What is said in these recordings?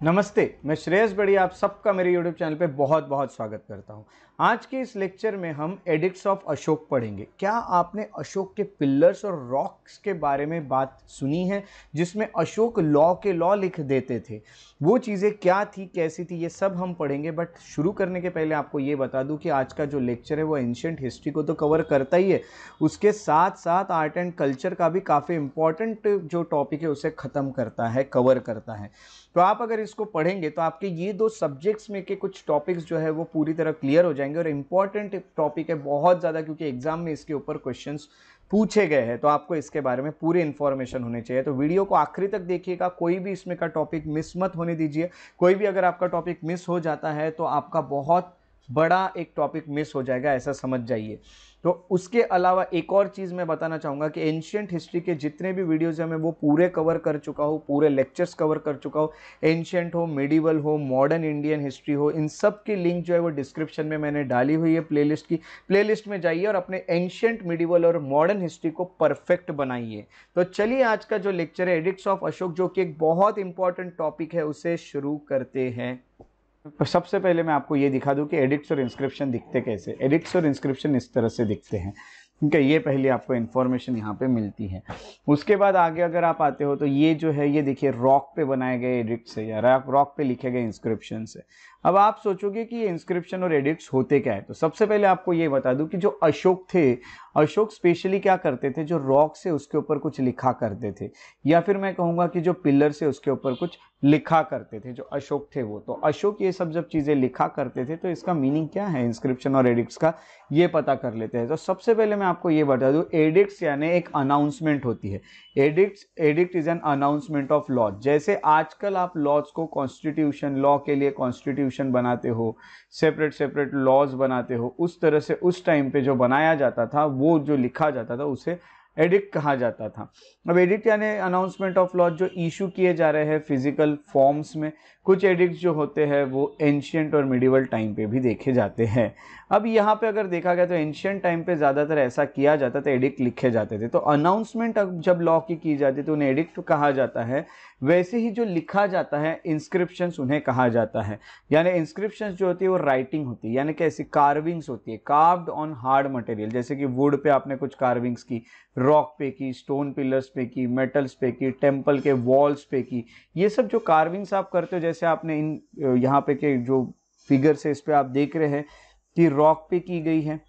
नमस्ते, मैं श्रेयस बड़ी, आप सबका मेरे YouTube चैनल पे बहुत बहुत स्वागत करता हूँ। आज के इस लेक्चर में हम एडिक्ट्स ऑफ़ अशोक पढ़ेंगे। क्या आपने अशोक के पिलर्स और रॉक्स के बारे में बात सुनी है, जिसमें अशोक लॉ के लॉ लिख देते थे? वो चीज़ें क्या थी, कैसी थी, ये सब हम पढ़ेंगे, बट शुरू करने के पहले आपको ये बता दूँ कि आज का जो लेक्चर है, वो एंशंट हिस्ट्री को तो कवर करता ही है। उसके साथ साथ आर्ट एंड कल्चर का भी काफ़ी इंपॉर्टेंट जो टॉपिक है, उसे ख़त्म करता है कवर करता है। तो आप अगर इसको पढ़ेंगे तो आपके ये दो सब्जेक्ट्स में के कुछ टॉपिक्स जो है वो पूरी तरह क्लियर हो जाएँगे और इंपॉर्टेंट टॉपिक है बहुत ज़्यादा क्योंकि एग्ज़ाम में इसके ऊपर क्वेश्चंस पूछे गए हैं तो आपको इसके बारे में पूरी इन्फॉर्मेशन होनी चाहिए। तो वीडियो को आखिरी तक देखिएगा, कोई भी इसमें का टॉपिक मिस मत होने दीजिए। कोई भी अगर आपका टॉपिक मिस हो जाता है तो आपका बहुत बड़ा एक टॉपिक मिस हो जाएगा, ऐसा समझ जाइए। तो उसके अलावा एक और चीज़ मैं बताना चाहूँगा कि एंशियंट हिस्ट्री के जितने भी वीडियोज़ हैं, मैं वो पूरे कवर कर चुका हूँ, पूरे लेक्चर्स कवर कर चुका हूँ। एंशियंट हो मेडिवल हो मॉडर्न इंडियन हिस्ट्री हो, इन सब की लिंक जो है वो डिस्क्रिप्शन में मैंने डाली हुई है प्लेलिस्ट की। प्लेलिस्ट में जाइए और अपने एंशियंट मेडिवल और मॉडर्न हिस्ट्री को परफेक्ट बनाइए। तो चलिए आज का जो लेक्चर है एडिक्स ऑफ़ अशोक जो कि एक बहुत इंपॉर्टेंट टॉपिक है, उसे शुरू करते हैं। सबसे पहले मैं आपको ये दिखा दूँ कि एडिट्स और इंस्क्रिप्शन दिखते कैसे। एडिट्स और इंस्क्रिप्शन इस तरह से दिखते हैं। ठीक है, ये पहले आपको इन्फॉर्मेशन यहाँ पे मिलती है। उसके बाद आगे अगर आप आते हो तो ये जो है, ये देखिए रॉक पे बनाए गए एडिक्ट से या रॉक पे लिखे गए इंस्क्रिप्शन से। अब आप सोचोगे कि ये इंस्क्रिप्शन और एडिक्ट्स होते क्या है? तो सबसे पहले आपको ये बता दूँ कि जो अशोक थे, अशोक स्पेशली क्या करते थे? जो रॉक से उसके ऊपर कुछ लिखा करते थे। या फिर मैं कहूँगा कि जो पिलर से उसके ऊपर कुछ लिखा करते थे, जो अशोक थे वो। तो अशोक ये सब जब चीज़ें लिखा करते थे तो इसका मीनिंग क्या है इंस्क्रिप्शन और एडिक्ट्स का? ये पता कर लेते हैं। तो सबसे पहले मैं आपको ये बता दूँ एडिक्ट्स यानी एक अनाउंसमेंट होती है। Edicts edict is an announcement of law जैसे आजकल आप लॉज को कॉन्स्टिट्यूशन लॉ के लिए कॉन्स्टिट्यूशन बनाते हो सेपरेट सेपरेट लॉज बनाते हो, उस तरह से उस टाइम पे जो बनाया जाता था, वो जो लिखा जाता था, उसे एडिक्ट कहा जाता था। अब एडिक्ट यानी अनाउंसमेंट ऑफ़ लॉज जो इशू किए जा रहे हैं फ़िज़िकल फॉर्म्स में कुछ एडिक्ट जो होते हैं, वो एंशियंट और मिडिवल टाइम पे भी देखे जाते हैं। अब यहाँ पे अगर देखा गया तो एंशियंट टाइम पे ज़्यादातर ऐसा किया जाता था, एडिक्ट लिखे जाते थे। तो अनाउंसमेंट अब जब लॉ की की जाती तो उन्हें एडिक्ट कहा जाता है। वैसे ही जो लिखा जाता है इंस्क्रिप्शन उन्हें कहा जाता है। यानी इंस्क्रिप्शन जो होती है, वो राइटिंग होती है। यानी कि ऐसी कार्विंग्स होती है कार्व्ड ऑन हार्ड मटेरियल जैसे कि वुड पे आपने कुछ कार्विंग्स की रॉक पे की स्टोन पिलर्स पे की मेटल्स पे की टेंपल के वॉल्स पे की, ये सब जो कार्विंग्स आप करते हो, जैसे आपने इन यहाँ पे के जो फिगर्स है, इस पर आप देख रहे हैं कि रॉक पे की गई है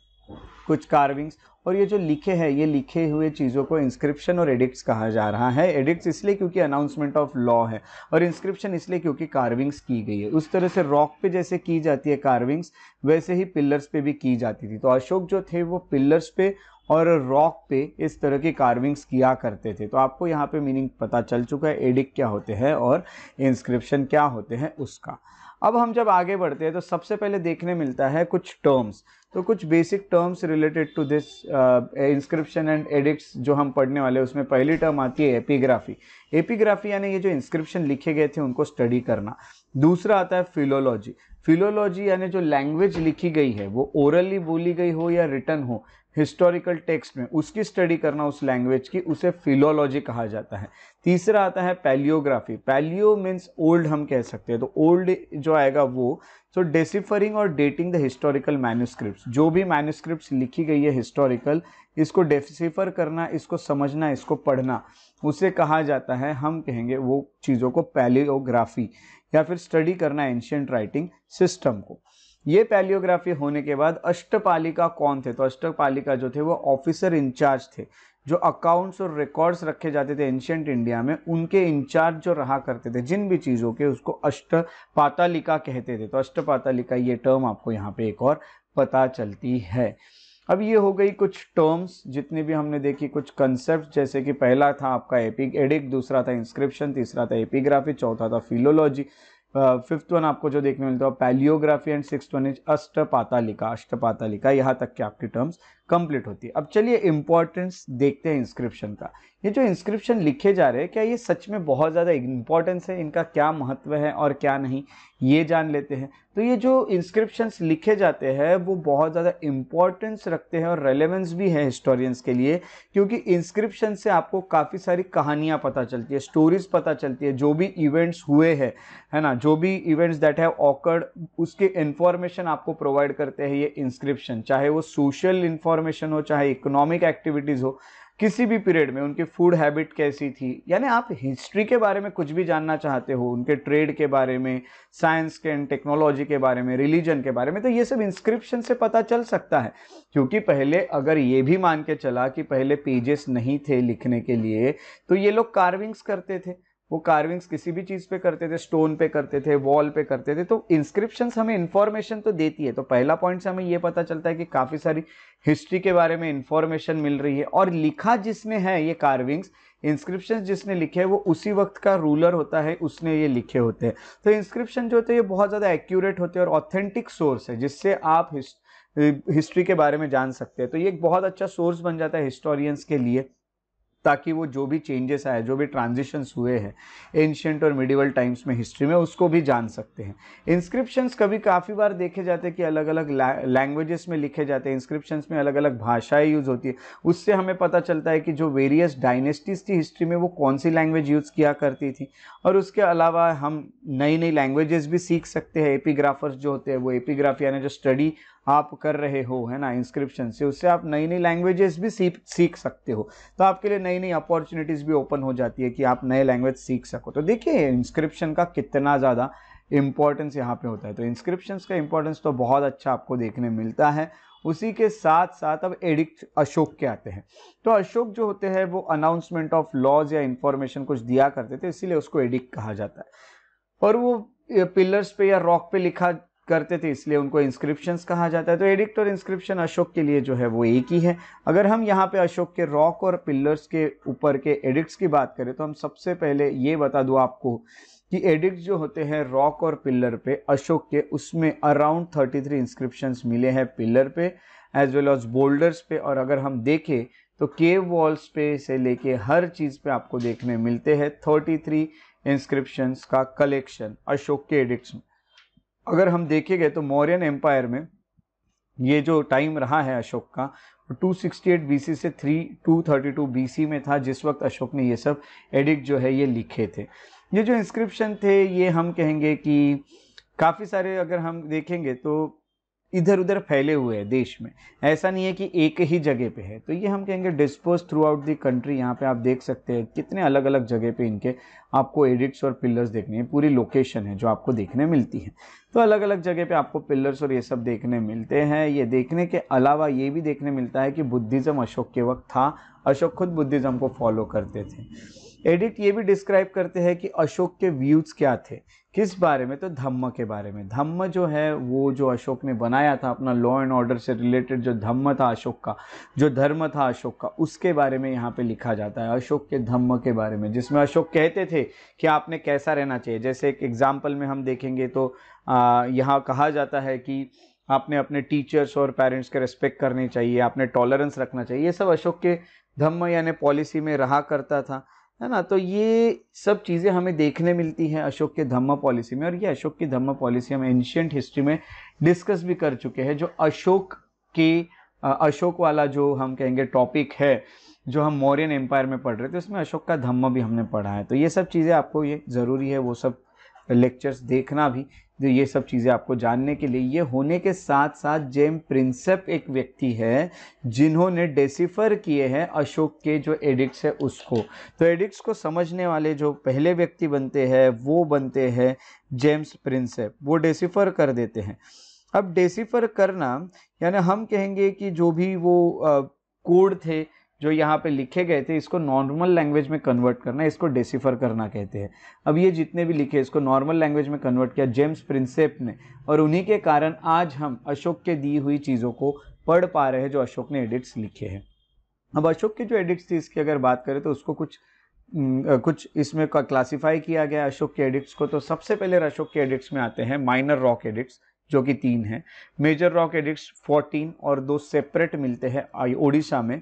कुछ कार्विंग्स और ये जो लिखे हैं, ये लिखे हुए चीज़ों को इंस्क्रिप्शन और एडिक्ट्स कहा जा रहा है। एडिक्ट्स इसलिए क्योंकि अनाउंसमेंट ऑफ़ लॉ है और इंस्क्रिप्शन इसलिए क्योंकि कार्विंग्स की गई है। उस तरह से रॉक पे जैसे की जाती है कार्विंग्स वैसे ही पिलर्स पे भी की जाती थी। तो अशोक जो थे, वो पिलर्स पे और रॉक पे इस तरह की कार्विंग्स किया करते थे। तो आपको यहाँ पे मीनिंग पता चल चुका है एडिक क्या होते हैं और इंस्क्रिप्शन क्या होते हैं उसका। अब हम जब आगे बढ़ते हैं तो सबसे पहले देखने मिलता है कुछ टर्म्स तो कुछ basic terms related to this inscription and edicts जो हम पढ़ने वाले उसमें पहली टर्म आती है एपिग्राफी एपिग्राफी यानी ये जो इंस्क्रिप्शन लिखे गए थे, उनको स्टडी करना। दूसरा आता है फिलोलॉजी फिलोलॉजी यानी जो लैंग्वेज लिखी गई है, वो ओरली बोली गई हो या रिटर्न हो हिस्टोरिकल टेक्स्ट में, उसकी स्टडी करना उस लैंग्वेज की, उसे फिलोलॉजी कहा जाता है। तीसरा आता है पैलियोग्राफी पैलियो मीन्स ओल्ड हम कह सकते हैं। तो ओल्ड जो आएगा वो सो डेसिफरिंग और डेटिंग द हिस्टोरिकल मैन्यूस्क्रिप्ट जो भी मैन्यूस्क्रिप्ट लिखी गई है हिस्टोरिकल इसको डेसिफर करना, इसको समझना, इसको पढ़ना, उसे कहा जाता है, हम कहेंगे वो चीज़ों को पैलियोग्राफी या फिर स्टडी करना एंशियंट राइटिंग सिस्टम को। ये पैलियोग्राफी होने के बाद अष्टपालिका कौन थे? तो अष्टपालिका जो थे वो ऑफिसर इंचार्ज थे। जो अकाउंट्स और रिकॉर्ड्स रखे जाते थे एंशियंट इंडिया में, उनके इंचार्ज जो रहा करते थे, जिन भी चीज़ों के, उसको अष्टपातालिका कहते थे। तो अष्टपातालिका ये टर्म आपको यहाँ पे एक और पता चलती है। अब ये हो गई कुछ टर्म्स जितने भी हमने देखी, कुछ कंसेप्ट जैसे कि पहला था आपका एपिक एडिक दूसरा था इंस्क्रिप्शन तीसरा था एपिग्राफी चौथा था फिलोलॉजी फिफ्थ वन आपको जो देखने मिलता है palaeography and six one is अष्टपातालिका। अष्टपातालिका, यहाँ तक के आपके टर्म्स कंप्लीट होती है। अब चलिए इंपॉर्टेंस देखते हैं इंस्क्रिप्शन का। ये जो इंस्क्रिप्शन लिखे जा रहे हैं, क्या ये सच में बहुत ज़्यादा इम्पोर्टेंस है? इनका क्या महत्व है और क्या नहीं? ये जान लेते हैं। तो ये जो इंस्क्रिप्शंस लिखे जाते हैं, वो बहुत ज़्यादा इम्पोर्टेंस रखते हैं और रेलेवेंस भी है हिस्टोरियंस के लिए, क्योंकि इंस्क्रिप्शन से आपको काफ़ी सारी कहानियाँ पता चलती है स्टोरीज पता चलती है, जो भी इवेंट्स हुए हैं, है ना? जो भी इवेंट्स दैट हैव ऑकर्ड उसके इन्फॉर्मेशन आपको प्रोवाइड करते हैं ये इंस्क्रिप्शन चाहे वो सोशल इन्फॉर्मेशन हो, चाहे इकोनॉमिक एक्टिविटीज़ हो, किसी भी पीरियड में उनकी फ़ूड हैबिट कैसी थी, यानी आप हिस्ट्री के बारे में कुछ भी जानना चाहते हो, उनके ट्रेड के बारे में साइंस के एंड टेक्नोलॉजी के बारे में रिलीजन के बारे में तो ये सब इंस्क्रिप्शन से पता चल सकता है। क्योंकि पहले अगर ये भी मान के चला कि पहले पेजेस नहीं थे लिखने के लिए तो ये लोग कार्विंग्स करते थे। वो कार्विंग्स किसी भी चीज़ पे करते थे स्टोन पे करते थे वॉल पे करते थे तो इंस्क्रिप्शंस हमें इंफॉर्मेशन तो देती है। तो पहला पॉइंट से हमें ये पता चलता है कि काफ़ी सारी हिस्ट्री के बारे में इंफॉर्मेशन मिल रही है और लिखा जिसने है ये कार्विंग्स इंस्क्रिप्शन जिसने लिखे है, वो उसी वक्त का रूलर होता है, उसने ये लिखे होते हैं। तो इंस्क्रिप्शन जो होते हैं, ये बहुत ज़्यादा एक्यूरेट होते हैं और ऑथेंटिक सोर्स है, जिससे आप हिस्ट्री के बारे में जान सकते हैं। तो ये एक बहुत अच्छा सोर्स बन जाता है हिस्टोरियंस के लिए। ताकि वो जो भी चेंजेस आए, जो भी ट्रांजिशंस हुए हैं एंशंट और मिडिवल टाइम्स में हिस्ट्री में, उसको भी जान सकते हैं। इंस्क्रिप्शंस कभी काफ़ी बार देखे जाते हैं कि अलग अलग लैंग्वेजेस में लिखे जाते हैं। इंस्क्रिप्शंस में अलग अलग भाषाएँ यूज़ होती है। उससे हमें पता चलता है कि जो वेरियस डायनेस्टीज थी हिस्ट्री में, वो कौन सी लैंग्वेज यूज़ किया करती थी। और उसके अलावा हम नई नई लैंग्वेजेस भी सीख सकते हैं। एपीग्राफर्स जो होते हैं, वो एपीग्राफ यानी जो स्टडी आप कर रहे हो, है ना इंस्क्रिप्शन से, उससे आप नई नई लैंग्वेजेस भी सीख सीख सकते हो। तो आपके लिए नई नई अपॉर्चुनिटीज़ भी ओपन हो जाती है कि आप नए लैंग्वेज सीख सको। तो देखिए इंस्क्रिप्शन का कितना ज़्यादा इंपॉर्टेंस यहाँ पे होता है। तो इंस्क्रिप्शंस का इंपॉर्टेंस तो बहुत अच्छा आपको देखने मिलता है। उसी के साथ साथ अब एडिक्ट अशोक के आते हैं। तो अशोक जो होते हैं, वो अनाउंसमेंट ऑफ़ लॉज या इंफॉर्मेशन कुछ दिया करते थे, इसीलिए उसको एडिक्ट कहा जाता है। और वो पिलर्स पे या रॉक पे लिखा करते थे, इसलिए उनको इंस्क्रिप्शंस कहा जाता है। तो एडिक्ट और इंस्क्रिप्शन अशोक के लिए जो है वो एक ही है। अगर हम यहाँ पे अशोक के रॉक और पिलर्स के ऊपर के एडिक्ट्स की बात करें तो हम सबसे पहले ये बता दूँ आपको कि एडिक्ट जो होते हैं रॉक और पिलर पे, अशोक के, उसमें अराउंड थर्टी थ्री इंस्क्रिप्शंस मिले हैं पिलर पे एज वेल एज बोल्डर्स पे। और अगर हम देखें तो केव वॉल्स पे से लेके हर चीज़ पे आपको देखने मिलते हैं। थर्टी थ्री इंस्क्रिप्शंस का कलेक्शन अशोक के एडिक्ट्स में। अगर हम देखेंगे तो मौर्यन एम्पायर में ये जो टाइम रहा है अशोक का 268 बीसी से 3 232 बीसी में था, जिस वक्त अशोक ने ये सब एडिक्ट जो है ये लिखे थे। ये जो इंस्क्रिप्शन थे, ये हम कहेंगे कि काफ़ी सारे अगर हम देखेंगे तो इधर उधर फैले हुए हैं देश में। ऐसा नहीं है कि एक ही जगह पे है। तो ये हम कहेंगे dispose throughout the country यहाँ पे आप देख सकते हैं कितने अलग अलग जगह पे इनके आपको एडिट्स और पिलर्स देखने हैं। पूरी लोकेशन है जो आपको देखने मिलती है। तो अलग अलग जगह पे आपको पिलर्स और ये सब देखने मिलते हैं। ये देखने के अलावा ये भी देखने मिलता है कि बुद्धिज़्म अशोक के वक्त था। अशोक खुद बुद्धिज़्म को फॉलो करते थे। एडिट ये भी डिस्क्राइब करते हैं कि अशोक के व्यूज़ क्या थे। किस बारे में? तो धम्म के बारे में। धम्म जो है, वो जो अशोक ने बनाया था अपना लॉ एंड ऑर्डर से रिलेटेड जो धम्म था अशोक का, जो धर्म था अशोक का, उसके बारे में यहाँ पे लिखा जाता है, अशोक के धम्म के बारे में, जिसमें अशोक कहते थे कि आपने कैसा रहना चाहिए। जैसे एक एग्ज़ाम्पल में हम देखेंगे तो यहाँ कहा जाता है कि आपने अपने टीचर्स और पेरेंट्स के रिस्पेक्ट करनी चाहिए, आपने टॉलरेंस रखना चाहिए। ये सब अशोक के धम्म यानी पॉलिसी में रहा करता था। है ना? तो ये सब चीज़ें हमें देखने मिलती हैं अशोक के धम्म पॉलिसी में और ये अशोक की धम्म पॉलिसी हम एंशियंट हिस्ट्री में डिस्कस भी कर चुके हैं, जो अशोक के अशोक वाला जो हम कहेंगे टॉपिक है, जो हम मौर्यन एम्पायर में पढ़ रहे थे, उसमें अशोक का धम्म भी हमने पढ़ा है। तो ये सब चीज़ें आपको ये ज़रूरी है, वो सब लेक्चर्स देखना भी। जो ये सब चीज़ें आपको जानने के लिए, ये होने के साथ साथ जेम प्रिंसेप एक व्यक्ति है, जिन्होंने डेसिफर किए हैं अशोक के जो एडिक्ट्स है उसको। तो एडिक्ट्स को समझने वाले जो पहले व्यक्ति बनते हैं, वो बनते हैं जेम्स प्रिंसेप। वो डेसिफर कर देते हैं। अब डेसिफर करना, यानी हम कहेंगे कि जो भी वो कोड थे जो यहाँ पे लिखे गए थे, इसको नॉर्मल लैंग्वेज में कन्वर्ट करना, इसको डेसिफर करना कहते हैं। अब ये जितने भी लिखे, इसको नॉर्मल लैंग्वेज में कन्वर्ट किया, जेम्स प्रिंसेप ने। और उन्हीं के कारण आज हम अशोक के दी हुई चीज़ों को पढ़ पा रहे हैं, जो अशोक ने एडिट्स लिखे हैं। अब अशोक के जो एडिट्स थी, इसकी अगर बात करें तो उसको कुछ कुछ इसमें क्लासीफाई किया गया अशोक के एडिट्स को। तो सबसे पहले अशोक के एडिट्स में आते हैं माइनर रॉक एडिट्स जो कि तीन हैं। मेजर रॉक एडिट्स फोर्टीन और दो सेपरेट मिलते हैं ओडिशा में।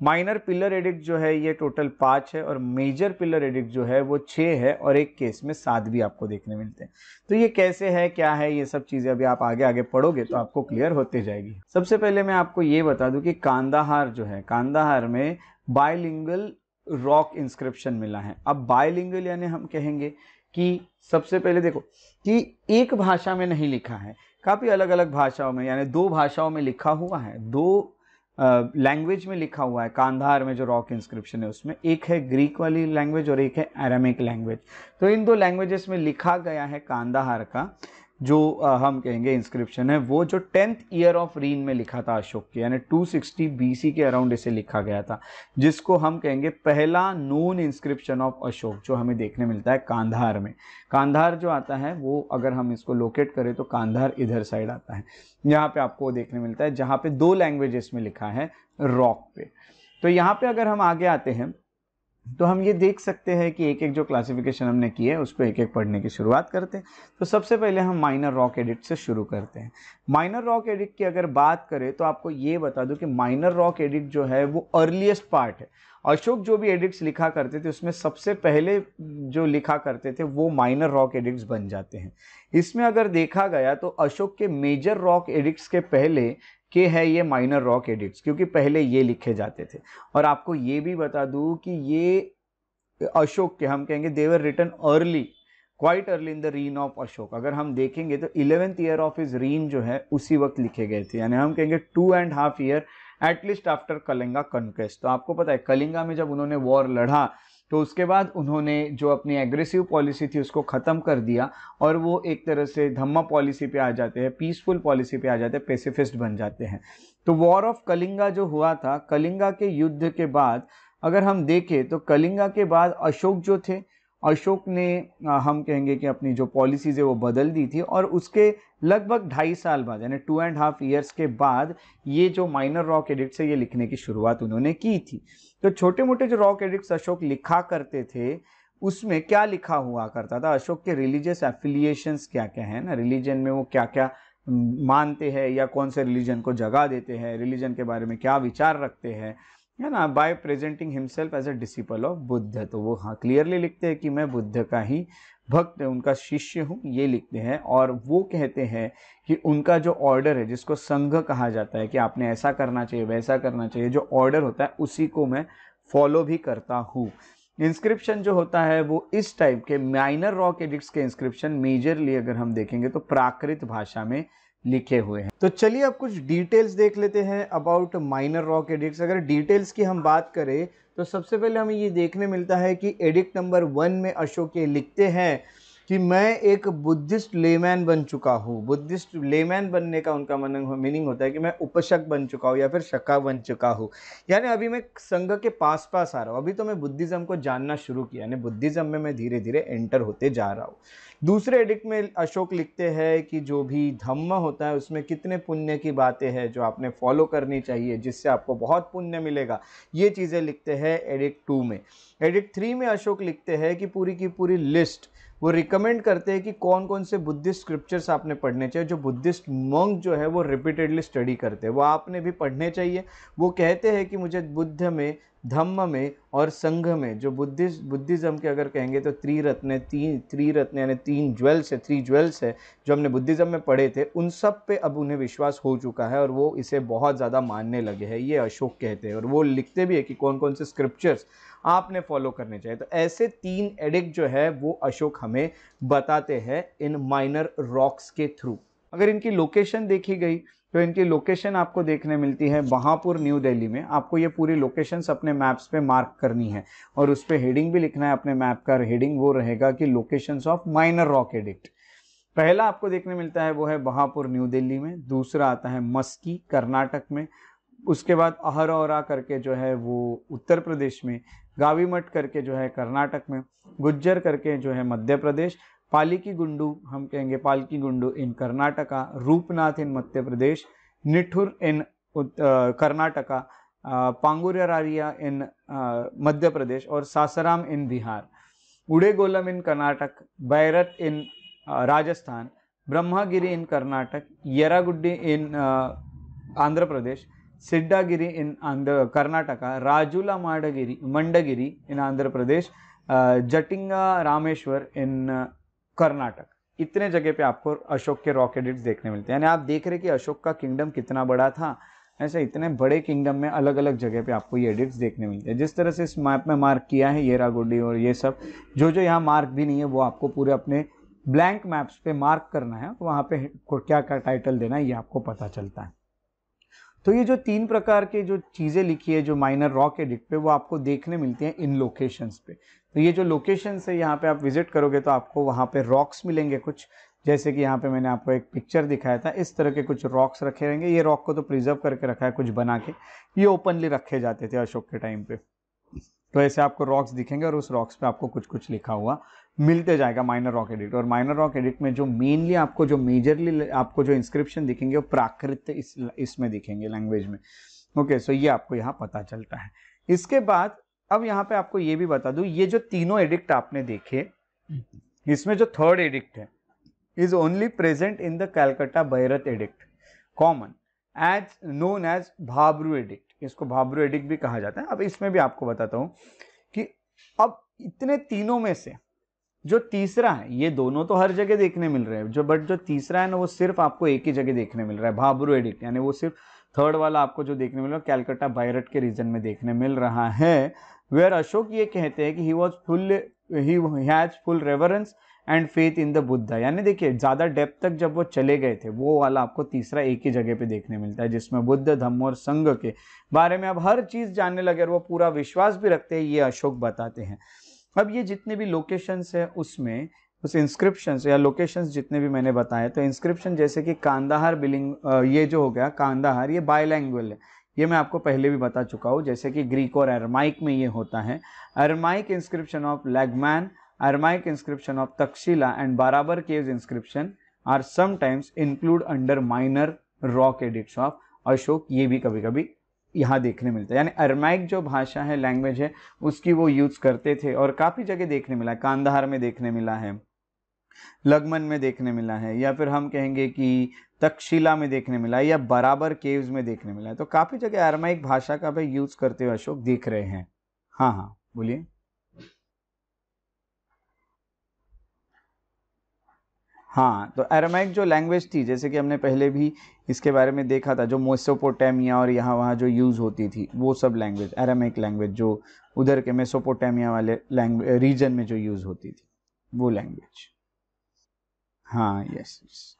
माइनर पिलर एडिक्ट जो है, ये टोटल पाँच है और मेजर पिलर एडिक्ट जो है, वो छः है और एक केस में सात भी आपको देखने मिलते हैं। तो ये कैसे है, क्या है, ये सब चीज़ें अभी आप आगे आगे पढ़ोगे तो आपको क्लियर होते जाएगी। सबसे पहले मैं आपको ये बता दूँ कि कांदाहार जो है, कांदाहार में बायलिंगल रॉक इंस्क्रिप्शन मिला है। अब बायलिंगल यानी हम कहेंगे कि सबसे पहले देखो कि एक भाषा में नहीं लिखा है, काफ़ी अलग अलग भाषाओं में, यानी दो भाषाओं में लिखा हुआ है, दो लैंग्वेज में लिखा हुआ है, कांधार में जो रॉक इंस्क्रिप्शन है उसमें, एक है ग्रीक वाली लैंग्वेज और एक है एरामिक लैंग्वेज तो इन दो लैंग्वेजेस में लिखा गया है कांधार का। जो हम कहेंगे इंस्क्रिप्शन है, वो जो टेंथ ईयर ऑफ़ रीन में लिखा था अशोक के, यानी 260 बीसी के अराउंड इसे लिखा गया था, जिसको हम कहेंगे पहला नोन इंस्क्रिप्शन ऑफ़ अशोक, जो हमें देखने मिलता है कांधार में। कांधार जो आता है, वो अगर हम इसको लोकेट करें तो कांधार इधर साइड आता है। यहाँ पे आपको देखने मिलता है, जहाँ पे दो लैंग्वेजेस में लिखा है रॉक पे। तो यहाँ पे अगर हम आगे आते हैं तो हम ये देख सकते हैं कि एक एक जो क्लासिफिकेशन हमने की है उसको एक एक पढ़ने की शुरुआत करते हैं। तो सबसे पहले हम माइनर रॉक एडिट से शुरू करते हैं। माइनर रॉक एडिट की अगर बात करें तो आपको ये बता दूँ कि माइनर रॉक एडिट जो है, वो अर्लीस्ट पार्ट है। अशोक जो भी एडिट्स लिखा करते थे, उसमें सबसे पहले जो लिखा करते थे, वो माइनर रॉक एडिट्स बन जाते हैं। इसमें अगर देखा गया तो अशोक के मेजर रॉक एडिट्स के पहले के है ये माइनर रॉक एडिट्स क्योंकि पहले ये लिखे जाते थे। और आपको ये भी बता दूँ कि ये अशोक के, हम कहेंगे they were written early quite early in the reign of Ashoka. अगर हम देखेंगे तो eleventh year of his reign जो है, उसी वक्त लिखे गए थे। यानी हम कहेंगे two and half year at least after Kalinga conquest तो आपको पता है कलिंगा में जब उन्होंने वॉर लड़ा तो उसके बाद उन्होंने जो अपनी एग्रेसिव पॉलिसी थी उसको ख़त्म कर दिया और वो एक तरह से धम्मा पॉलिसी पे आ जाते हैं पीसफुल पॉलिसी पे आ जाते हैं पेसिफिस्ट बन जाते हैं। तो वॉर ऑफ़ कलिंगा जो हुआ था कलिंगा के युद्ध के बाद, अगर हम देखें तो कलिंगा के बाद अशोक जो थे अशोक ने हम कहेंगे कि अपनी जो पॉलिसीज़ है वो बदल दी थी और उसके लगभग ढाई साल बाद, यानी टू एंड हाफ़ ईयर्स के बाद, ये जो माइनर रॉक एडिक्ट है, ये लिखने की शुरुआत उन्होंने की थी। तो छोटे मोटे जो रॉक एडिक्ट्स अशोक लिखा करते थे, उसमें क्या लिखा हुआ करता था? अशोक के रिलीजियस एफिलिएशंस क्या क्या है ना? रिलीजन में वो क्या क्या मानते हैं या कौन से रिलीजन को जगह देते हैं? रिलीजन के बारे में क्या विचार रखते हैं? है ना by presenting himself as a disciple of Buddha तो वो हाँ क्लियरली लिखते हैं कि मैं बुद्ध का ही भक्त, उनका शिष्य हूँ, ये लिखते हैं, और वो कहते हैं कि उनका जो ऑर्डर है, जिसको संघ कहा जाता है कि आपने ऐसा करना चाहिए, वैसा करना चाहिए, जो ऑर्डर होता है, उसी को मैं फॉलो भी करता हूँ। इंस्क्रिप्शन जो होता है, वो इस टाइप के माइनर रॉक एडिक्ट्स के इंस्क्रिप्शन मेजरली अगर हम देखेंगे तो प्राकृत भाषा में लिखे हुए हैं। तो चलिए अब कुछ डिटेल्स देख लेते हैं अबाउट माइनर रॉक एडिक्ट अगर डिटेल्स की हम बात करें तो सबसे पहले हमें ये देखने मिलता है कि एडिक्ट नंबर वन में अशोक ये लिखते हैं कि मैं एक बुद्धिस्ट लेमैन बन चुका हूँ। बुद्धिस्ट लेमैन बनने का उनका मन मीनिंग होता है कि मैं उपशक बन चुका हूँ या फिर शका बन चुका हूँ। यानी अभी मैं संघ के पास पास आ रहा हूँ। अभी तो मैं बुद्धिज़्म को जानना शुरू किया। यानी बुद्धिज़्म में मैं धीरे धीरे एंटर होते जा रहा हूँ। दूसरे एडिक्ट में अशोक लिखते हैं कि जो भी धम्म होता है, उसमें कितने पुण्य की बातें हैं जो आपने फॉलो करनी चाहिए, जिससे आपको बहुत पुण्य मिलेगा। ये चीज़ें लिखते हैं एडिक्ट टू में। एडिक्ट थ्री में अशोक लिखते हैं कि पूरी की पूरी लिस्ट वो रिकमेंड करते हैं कि कौन कौन से बुद्धिस्ट स्क्रिप्चर्स आपने पढ़ने चाहिए, जो बुद्धिस्ट मंग जो है वो रिपीटेडली स्टडी करते हैं। वो आपने भी पढ़ने चाहिए। वो कहते हैं कि मुझे बुद्ध में, धम्म में और संघ में, जो बुद्धिस्ट बुद्धिज़्म के अगर कहेंगे तो त्रिरत्न, तीन, त्रिरत्न यानी तीन ज्वेल्स है थ्री ज्वेल्स है, जो हमने बुद्धिज़्म में पढ़े थे, उन सब पे अब उन्हें विश्वास हो चुका है और वो इसे बहुत ज़्यादा मानने लगे हैं। ये अशोक कहते हैं और वो लिखते भी है कि कौन कौन से स्क्रिप्चर्स आपने फॉलो करने चाहिए। तो ऐसे तीन एडिक्ट जो है, वो अशोक हमें बताते हैं इन माइनर रॉक्स के थ्रू अगर इनकी लोकेशन देखी गई तो इनकी लोकेशन आपको देखने मिलती है बहापुर न्यू दिल्ली में। आपको ये पूरी लोकेशंस अपने मैप्स पे मार्क करनी है। और उस पर हेडिंग भी लिखना है अपने मैप का। हेडिंग वो रहेगा कि locations of minor rock edict पहला आपको देखने मिलता है, वो है बहापुर न्यू दिल्ली में। दूसरा आता है मस्की कर्नाटक में। उसके बाद अहरौरा करके जो है वो उत्तर प्रदेश में गावीमठ करके जो है कर्नाटक में, गुज्जर करके जो है मध्य प्रदेश पालिकी गुंडू हम कहेंगे पालकी गुंडू इन कर्नाटका, रूपनाथ इन मध्य प्रदेश, निठुर इन कर्नाटका पांगुरारिया इन मध्य प्रदेश और सासाराम इन बिहार उड़ेगोलम इन कर्नाटक बैरत इन राजस्थान, ब्रह्मागिरी इन कर्नाटक, येरागुड्डी इन आंध्र प्रदेश सिड्डागिरी इन आंध्र कर्नाटका राजुला माडगिरी मंडगिरी इन आंध्र प्रदेश जटिंगा रामेश्वर इन कर्नाटक इतने जगह पे आपको अशोक के रॉक एडिट्स देखने मिलते हैं। यानी आप देख रहे हैं कि अशोक का किंगडम कितना बड़ा था। ऐसे इतने बड़े किंगडम में अलग अलग जगह पे आपको ये एडिट्स देखने मिलते हैं। जिस तरह से इस मैप में मार्क किया है ये रागोडी और ये सब जो जो यहाँ मार्क भी नहीं है, वो आपको पूरे अपने ब्लैंक मैप्स पे मार्क करना है। वहाँ पे क्या क्या टाइटल देना है, ये आपको पता चलता है। तो ये जो तीन प्रकार के जो चीज़ें लिखी है, जो माइनर रॉक एडिट पे, वो आपको देखने मिलती हैं इन लोकेशंस पे। तो ये जो लोकेशन है, यहाँ पे आप विज़िट करोगे तो आपको वहाँ पे रॉक्स मिलेंगे कुछ। जैसे कि यहाँ पे मैंने आपको एक पिक्चर दिखाया था, इस तरह के कुछ रॉक्स रखे रहेंगे। ये रॉक को तो प्रिजर्व करके रखा है, कुछ बना के। ये ओपनली रखे जाते थे अशोक के टाइम पे। तो ऐसे आपको रॉक्स दिखेंगे और उस रॉक्स पे आपको कुछ कुछ लिखा हुआ मिलते जाएगा माइनर रॉक एडिट और माइनर रॉक एडिट में जो मेनली आपको जो मेजरली आपको जो इंस्क्रिप्शन दिखेंगे, वो प्राकृत इस, इसमें दिखेंगे लैंग्वेज में। ओके सो ये आपको यहाँ पता चलता है। इसके बाद, अब यहाँ पे आपको ये भी बता दूँ, ये जो तीनों एडिक्ट आपने देखे, इसमें जो थर्ड एडिक्ट है is only present in the Calcutta Bairat edict common as known as Bhabru edict इसको भाबरू एडिक्ट भी कहा जाता है। अब इसमें भी आपको बताता हूँ कि अब इतने तीनों में से जो तीसरा है, ये दोनों तो हर जगह देखने मिल रहे हैं, जो बट जो तीसरा है ना, वो सिर्फ़ आपको एक ही जगह देखने मिल रहा है भाबरू एडिक्ट यानी वो सिर्फ़ थर्ड वाला आपको जो देखने मिल रहा है कैलकाटा बायरट के रीजन में देखने मिल रहा है वेयर अशोक ये कहते हैं कि he was full he has full reverence and faith in the Buddha यानी देखिए, ज़्यादा डेप्थ तक जब वो चले गए थे, वो वाला आपको तीसरा एक ही जगह पे देखने मिलता है, जिसमें बुद्ध, धम्म और संघ के बारे में अब हर चीज़ जानने लगे और वो पूरा विश्वास भी रखते हैं, ये अशोक बताते हैं। अब ये जितने भी लोकेशंस है उसमें, उस इंस्क्रिप्शन या लोकेशंस जितने भी मैंने बताए तो इंस्क्रिप्शन जैसे कि कांदाहार बिलिंग ये जो हो गया, कांदाहार, ये बायलैंग्वेल है। ये मैं आपको पहले भी बता चुका हूँ, जैसे कि ग्रीक और अरमाइक में ये होता है। Aramaic inscription of Laghman Aramaic inscription of Takshashila and Barabar caves inscription are sometimes include under minor rock edicts of Ashoka ये भी कभी कभी यहाँ देखने मिलता है। यानी अरमाइक जो भाषा है लैंग्वेज है, उसकी वो यूज़ करते थे और काफ़ी जगह देखने मिला है। कांधार में देखने मिला है, लगमन में देखने मिला है, या फिर हम कहेंगे कि तक्षशिला में देखने मिला है, या बराबर केव्स में देखने मिला है। तो काफ़ी जगह अरमाइक भाषा का भी यूज़ करते हुए अशोक देख रहे हैं। हाँ हाँ बोलिए। हाँ तो एरामैक जो लैंग्वेज थी, जैसे कि हमने पहले भी इसके बारे में देखा था, जो मेसोपोटामिया और यहाँ वहाँ जो यूज़ होती थी, वो सब लैंग्वेज एरामैक लैंग्वेज जो उधर के मेसोपोटामिया वाले लैंग्वेज रीजन में जो यूज़ होती थी, वो लैंग्वेज हाँ यस यस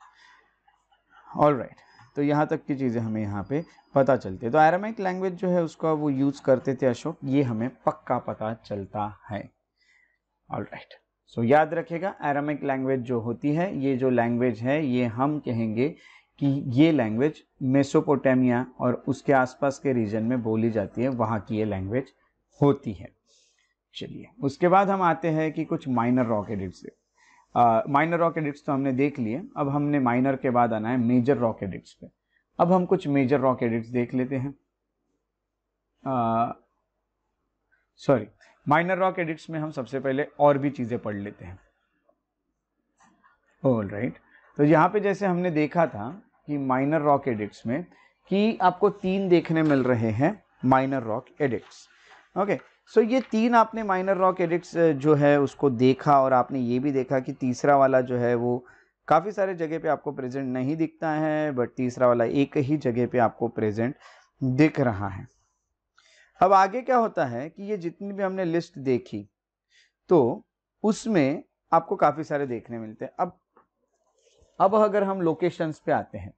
ऑल राइट तो यहाँ तक की चीज़ें हमें यहाँ पे पता चलती है। तो एरामैक लैंग्वेज जो है, उसका वो यूज़ करते थे अशोक, ये हमें पक्का पता चलता है। ऑल राइट सो so, याद रखेगा एरामिक लैंग्वेज जो होती है ये जो लैंग्वेज है ये हम कहेंगे कि ये लैंग्वेज मेसोपोटामिया और उसके आसपास के रीजन में बोली जाती है वहाँ की ये लैंग्वेज होती है। चलिए उसके बाद हम आते हैं कि कुछ minor rock edicts minor rock edicts तो हमने देख लिए अब हमने माइनर के बाद आना है मेजर रॉक एडिट्स पे। अब हम कुछ मेजर रॉक एडिट्स देख लेते हैं। सॉरी माइनर रॉक एडिट्स में हम सबसे पहले और भी चीज़ें पढ़ लेते हैं। All right right. तो यहाँ पे जैसे हमने देखा था कि माइनर रॉक एडिट्स में कि आपको तीन देखने मिल रहे हैं minor rock edicts okay so ये तीन आपने माइनर रॉक एडिट्स जो है उसको देखा और आपने ये भी देखा कि तीसरा वाला जो है वो काफ़ी सारे जगह पे आपको प्रेजेंट नहीं दिखता है बट तीसरा वाला एक ही जगह पे आपको प्रेजेंट दिख रहा है। अब आगे क्या होता है कि ये जितनी भी हमने लिस्ट देखी तो उसमें आपको काफ़ी सारे देखने मिलते हैं। अब अब अगर हम लोकेशंस पे आते हैं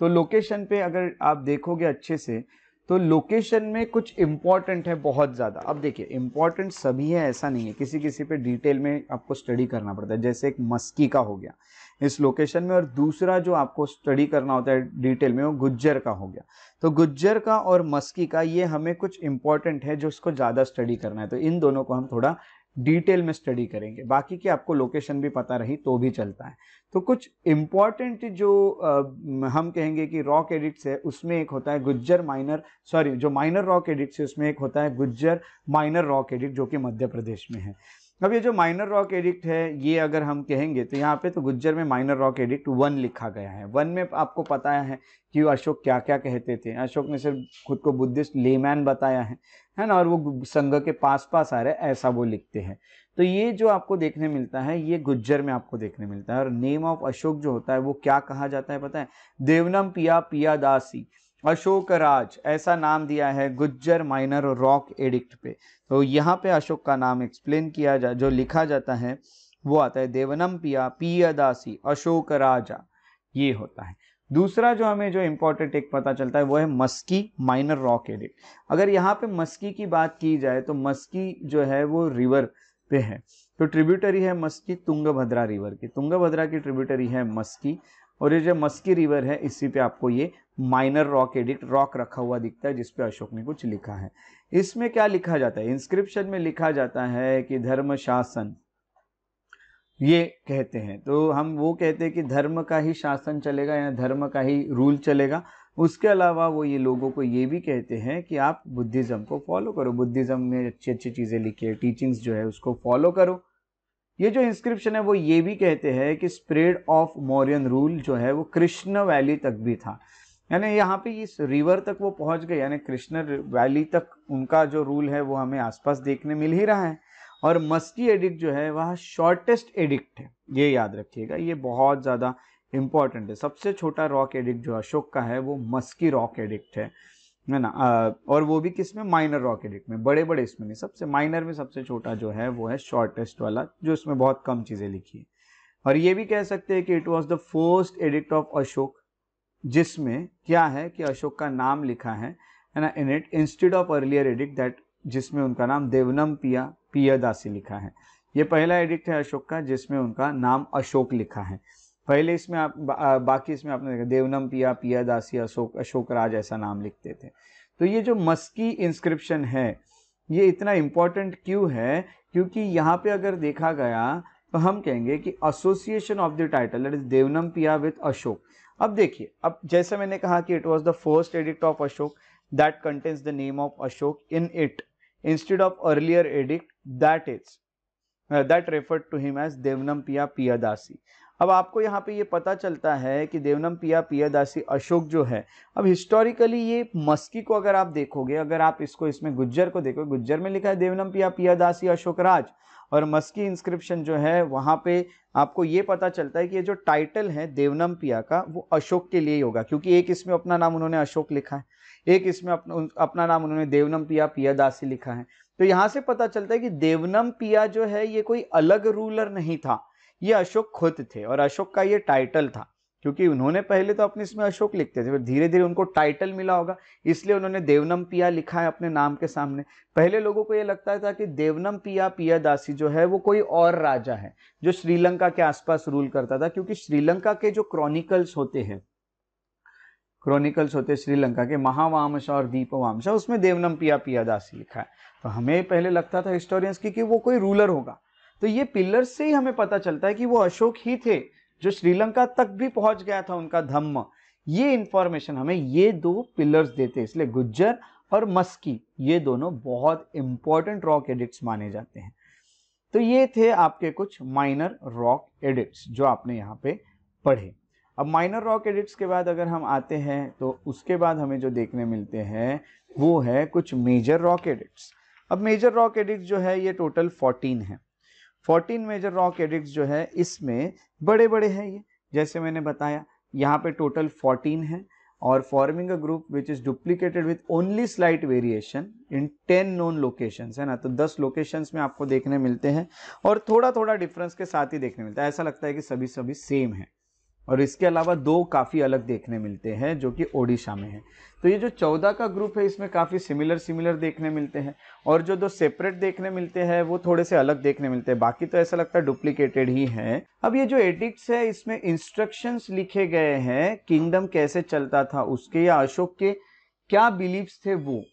तो लोकेशन पे अगर आप देखोगे अच्छे से तो लोकेशन में कुछ इंपॉर्टेंट है बहुत ज़्यादा। अब देखिए इंपॉर्टेंट सभी है, ऐसा नहीं है। किसी किसी पे डिटेल में आपको स्टडी करना पड़ता है। जैसे एक मस्की का हो गया। इस लोकेशन में और दूसरा जो आपको स्टडी करना होता है डिटेल में वो गुज्जर का हो गया। तो गुज्जर का और मस्की का ये हमें कुछ इंपॉर्टेंट है जो उसको ज़्यादा स्टडी करना है। तो इन दोनों को हम थोड़ा डिटेल में स्टडी करेंगे। बाकी की आपको लोकेशन भी पता रही तो भी चलता है। तो कुछ इंपॉर्टेंट जो आ, हम कहेंगे कि रॉक एडिट्स है उसमें एक होता है गुज्जर माइनर सॉरी जो माइनर रॉक एडिट्स है उसमें एक होता है गुज्जर माइनर रॉक एडिट जो कि मध्य प्रदेश में है। अब ये जो माइनर रॉक एडिक्ट है, ये अगर हम कहेंगे तो यहाँ पे तो गुज्जर में माइनर रॉक एडिक्ट वन लिखा गया है। वन में आपको पता है कि अशोक क्या क्या कहते थे। अशोक ने सिर्फ़ खुद को बुद्धिस्ट लेमैन बताया है है ना? और वो संघ के पास पास आ रहे ऐसा वो लिखते हैं। तो ये जो आपको देखने मिलता है, ये गुज्जर में आपको देखने मिलता है। और नेम ऑफ़ अशोक जो होता है, वो क्या कहा जाता है पता है? देवनम पिया पिया दासी। अशोक राज ऐसा नाम दिया है गुज्जर माइनर रॉक एडिक्ट पे। तो यहाँ पे अशोक का नाम एक्सप्लेन किया जा, जो लिखा जाता है, वो आता है देवनम पिया पियादासी अशोक राजा ये होता है। दूसरा जो हमें जो इम्पोर्टेंट एक पता चलता है, वो है मस्की माइनर रॉक एडिक्ट। अगर यहाँ पे मस्की की बात की जाए तो मस्की जो है, वो रिवर पे है। तो ट्रिब्यूटरी है मस्की, तुंगभद्रा रिवर की। तुंगभद्रा की ट्रिब्यूटरी है मस्की, और ये जो मस्की रिवर है, इसी पे आपको ये माइनर रॉक एडिक्ट रॉक रखा हुआ दिखता है जिसपे अशोक ने कुछ लिखा है। इसमें क्या लिखा जाता है? इंस्क्रिप्शन में लिखा जाता है कि धर्म शासन। ये कहते हैं। तो हम वो कहते हैं कि धर्म का ही शासन चलेगा या धर्म का ही रूल चलेगा। उसके अलावा वो ये लोगों को ये भी कहते हैं कि आप बुद्धिज़्म को फॉलो करो। बुद्धिज़्म में अच्छी अच्छी चीज़ें लिखी है टीचिंग्स जो है उसको फॉलो करो। ये जो इंस्क्रिप्शन है, वो ये भी कहते हैं कि स्प्रेड ऑफ़ मौर्यन रूल जो है, वो कृष्ण वैली तक भी था। यानी यहाँ पे इस रिवर तक वो पहुँच गए, यानी कृष्ण वैली तक उनका जो रूल है वो हमें आसपास देखने मिल ही रहा है। और मस्की एडिक्ट जो है, वह शॉर्टेस्ट एडिक्ट है, ये याद रखिएगा, ये बहुत ज़्यादा इंपॉर्टेंट है। सबसे छोटा रॉक एडिक्ट जो अशोक का है, वो मस्की रॉक एडिक्ट है है ना? और वो भी किसमें? माइनर रॉक एडिक्ट में बड़े बड़े इसमें नहीं, सबसे माइनर में सबसे छोटा जो है, वो है शॉर्टेस्ट वाला, जो इसमें बहुत कम चीज़ें लिखी है। और ये भी कह सकते हैं कि it was the first edict of Ashoka जिसमें क्या है कि अशोक का नाम लिखा है है ना? In it instead of earlier edict that जिसमें उनका नाम देवनम पिया पियादासी लिखा है। ये पहला एडिक्ट है अशोक का जिसमें उनका नाम अशोक लिखा है। पहले इसमें आप बा, बाकी इसमें आपने देखा देवनम पिया पियादासी अशोक अशोक राज ऐसा नाम लिखते थे। तो ये जो मस्की इंस्क्रिप्शन है ये इतना इम्पोर्टेंट क्यों है? क्योंकि यहाँ पे अगर देखा गया तो हम कहेंगे कि association of the title that is Devanampiya with Ashoka अब देखिए, अब जैसे मैंने कहा कि it was the first edict of Ashoka that contains the name of Ashoka in it instead of earlier edict that is that refer to him as Devanampiya Piyadasi अब आपको यहाँ पे ये पता चलता है कि देवनम पिया पियादासी अशोक जो है, अब हिस्टोरिकली ये मस्की को अगर आप देखोगे, अगर आप इसको, इसमें गुज्जर को देखोगे, गुज्जर में लिखा है देवनम पिया पियादासी अशोक राज, और मस्की इंस्क्रिप्शन जो है वहाँ पे आपको ये पता चलता है कि ये जो टाइटल है देवनम पिया का, वो अशोक के लिए ही होगा, क्योंकि एक इसमें अपना नाम उन्होंने अशोक लिखा है, एक इसमें अपना अपना नाम उन्होंने देवनम पिया पियादासी लिखा है। तो यहाँ से पता चलता है कि देवनम पिया जो है, ये कोई अलग रूलर नहीं था ये अशोक खुद थे और अशोक का ये टाइटल था, क्योंकि उन्होंने पहले तो अपने इसमें अशोक लिखते थे, फिर धीरे धीरे उनको टाइटल मिला होगा, इसलिए उन्होंने देवनम पिया लिखा है अपने नाम के सामने। पहले लोगों को ये लगता था कि देवनम पिया पिया दासी जो है, वो कोई और राजा है, जो श्रीलंका के आसपास रूल करता था, क्योंकि श्रीलंका के जो क्रॉनिकल्स होते हैं क्रॉनिकल्स होते श्रीलंका के, महावामश और दीपवामशा, उसमें देवनम पिया पिया दासी लिखा है। तो हमें पहले लगता था हिस्टोरियंस की कि वो कोई रूलर होगा तो ये पिलर्स से ही हमें पता चलता है कि वो अशोक ही थे जो श्रीलंका तक भी पहुँच गया था उनका धम्म। ये इंफॉर्मेशन हमें ये दो पिलर्स देते इसलिए गुज्जर और मस्की, ये दोनों बहुत इंपॉर्टेंट रॉक एडिक्ट्स माने जाते हैं। तो ये थे आपके कुछ माइनर रॉक एडिक्ट्स जो आपने यहाँ पे पढ़े। अब माइनर रॉक एडिक्ट्स के बाद अगर हम आते हैं तो उसके बाद हमें जो देखने मिलते हैं, वो है कुछ मेजर रॉक एडिक्ट्स अब मेजर रॉक एडिक्ट्स जो है, ये टोटल 14 है। 14 मेजर रॉक एडिक्ट्स जो है, इसमें बड़े बड़े हैं ये। जैसे मैंने बताया, यहाँ पे टोटल 14 है और forming a group which is duplicated with only slight variation in 10 known locations है ना? तो 10 लोकेशंस में आपको देखने मिलते हैं और थोड़ा थोड़ा डिफरेंस के साथ ही देखने मिलता है। ऐसा लगता है कि सभी सभी सेम है। और इसके अलावा दो काफ़ी अलग देखने मिलते हैं जो कि ओडिशा में है। तो ये जो चौदह का ग्रुप है, इसमें काफ़ी सिमिलर सिमिलर देखने मिलते हैं। और जो दो सेपरेट देखने मिलते हैं, वो थोड़े से अलग देखने मिलते हैं। बाकी तो ऐसा लगता है डुप्लीकेटेड ही है। अब ये जो एडिक्ट्स है, इसमें इंस्ट्रक्शंस लिखे गए हैं किंगडम कैसे चलता था उसके या अशोक के क्या बिलीव्स थे वो?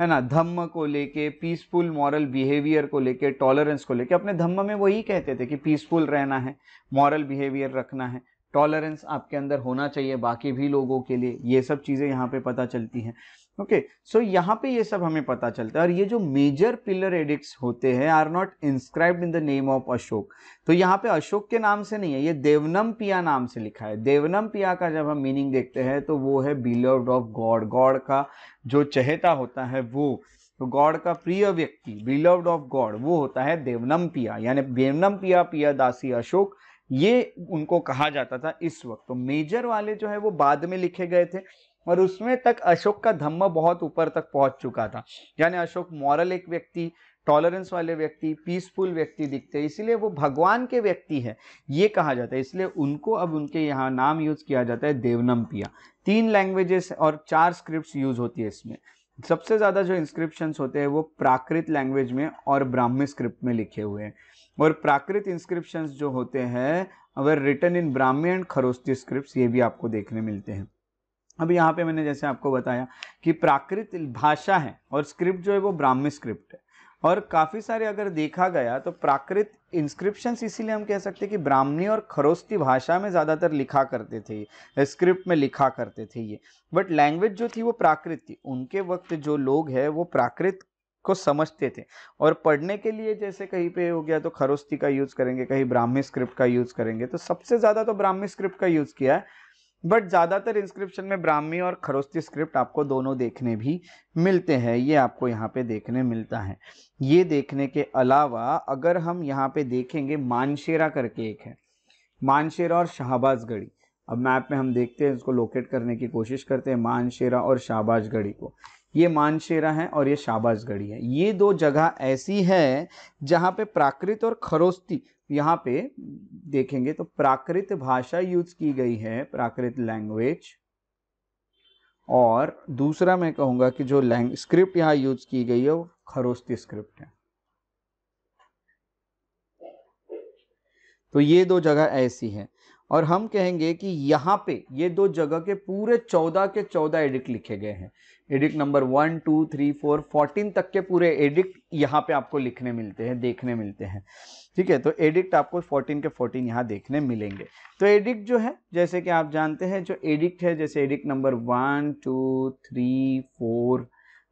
है ना? धम्म को लेके पीसफुल मॉरल बिहेवियर को लेके टॉलरेंस को लेके। अपने धम्म में वही कहते थे कि पीसफुल रहना है मॉरल बिहेवियर रखना है। टॉलरेंस आपके अंदर होना चाहिए बाकी भी लोगों के लिए। ये सब चीज़ें यहाँ पे पता चलती हैं। ओके सो यहाँ पे ये सब हमें पता चलता है। और ये जो मेजर पिलर एडिक्ट्स होते हैं are not inscribed in the name of Ashoka तो यहाँ पे अशोक के नाम से नहीं है, ये देवनम पिया नाम से लिखा है। देवनम पिया का जब हम मीनिंग देखते हैं तो वो है बिलव्ड ऑफ़ गॉड गॉड का जो चहेता होता है वो तो गॉड का प्रिय व्यक्ति बिलव्ड ऑफ़ गॉड वो होता है देवनम पिया यानी देवनम पिया पिया दासी अशोक ये उनको कहा जाता था इस वक्त। तो मेजर वाले जो है वो बाद में लिखे गए थे और उसमें तक अशोक का धम्म बहुत ऊपर तक पहुँच चुका था। यानी अशोक मॉरल एक व्यक्ति टॉलरेंस वाले व्यक्ति पीसफुल व्यक्ति दिखते हैं। इसलिए वो भगवान के व्यक्ति है, ये कहा जाता है। इसलिए उनको अब उनके यहाँ नाम यूज़ किया जाता है देवनम पिया। तीन लैंग्वेजेस और चार स्क्रिप्ट यूज़ होती है इसमें। सबसे ज़्यादा जो इंस्क्रिप्शन होते हैं वो प्राकृत लैंग्वेज में और ब्राह्मी स्क्रिप्ट में लिखे हुए हैं। और प्राकृत इंस्क्रिप्शन जो होते हैं, अगर written in Brahmi and Kharosthi script ये भी आपको देखने मिलते हैं। अब यहाँ पे मैंने जैसे आपको बताया कि प्राकृत भाषा है और स्क्रिप्ट जो है वो ब्राह्मी स्क्रिप्ट है। और काफ़ी सारे अगर देखा गया तो प्राकृत इंस्क्रिप्शन इसीलिए हम कह सकते हैं कि ब्राह्मणी और खरोस्ती भाषा में ज़्यादातर लिखा करते थे स्क्रिप्ट में लिखा करते थे ये। बट लैंग्वेज जो थी वो प्राकृत थी। उनके वक्त जो लोग हैं वो प्राकृत को समझते थे। और पढ़ने के लिए जैसे कहीं पे हो गया तो खरोस्ती का यूज़ करेंगे, कहीं ब्राह्मी स्क्रिप्ट का यूज़ करेंगे तो सबसे ज़्यादा तो ब्राह्मी स्क्रिप्ट का यूज़ किया है। बट ज़्यादातर इंस्क्रिप्शन में ब्राह्मी और खरोस्ती स्क्रिप्ट आपको दोनों देखने भी मिलते हैं, ये आपको यहाँ पे देखने मिलता है। ये देखने के अलावा अगर हम यहाँ पे देखेंगे मानशेरा करके एक है, मानशेरा और शाहबाजगढ़ी। अब मैप में हम देखते हैं, इसको लोकेट करने की कोशिश करते हैं, मानशेरा और शाहबाजगढ़ी को। ये मानशेरा है और ये शाबाजगढ़ी है। ये दो जगह ऐसी है जहाँ पे प्राकृत और खरोस्ती, यहाँ पे देखेंगे तो प्राकृत भाषा यूज़ की गई है, प्राकृत लैंग्वेज और दूसरा मैं कहूँगा कि जो लैंग स्क्रिप्ट यहाँ यूज़ की गई है वो खरोस्ती स्क्रिप्ट है। तो ये दो जगह ऐसी है। और हम कहेंगे कि यहाँ पे ये दो जगह के पूरे चौदह के चौदह एडिक्ट लिखे गए हैं। Edict number one two three four fourteen तक के पूरे एडिक्ट यहाँ पे आपको लिखने मिलते हैं, देखने मिलते हैं। ठीक है तो एडिक्ट आपको 14 के 14 यहाँ देखने मिलेंगे। तो एडिक्ट जो है, जैसे कि आप जानते हैं, जो एडिक्ट है, जैसे edict number one two three four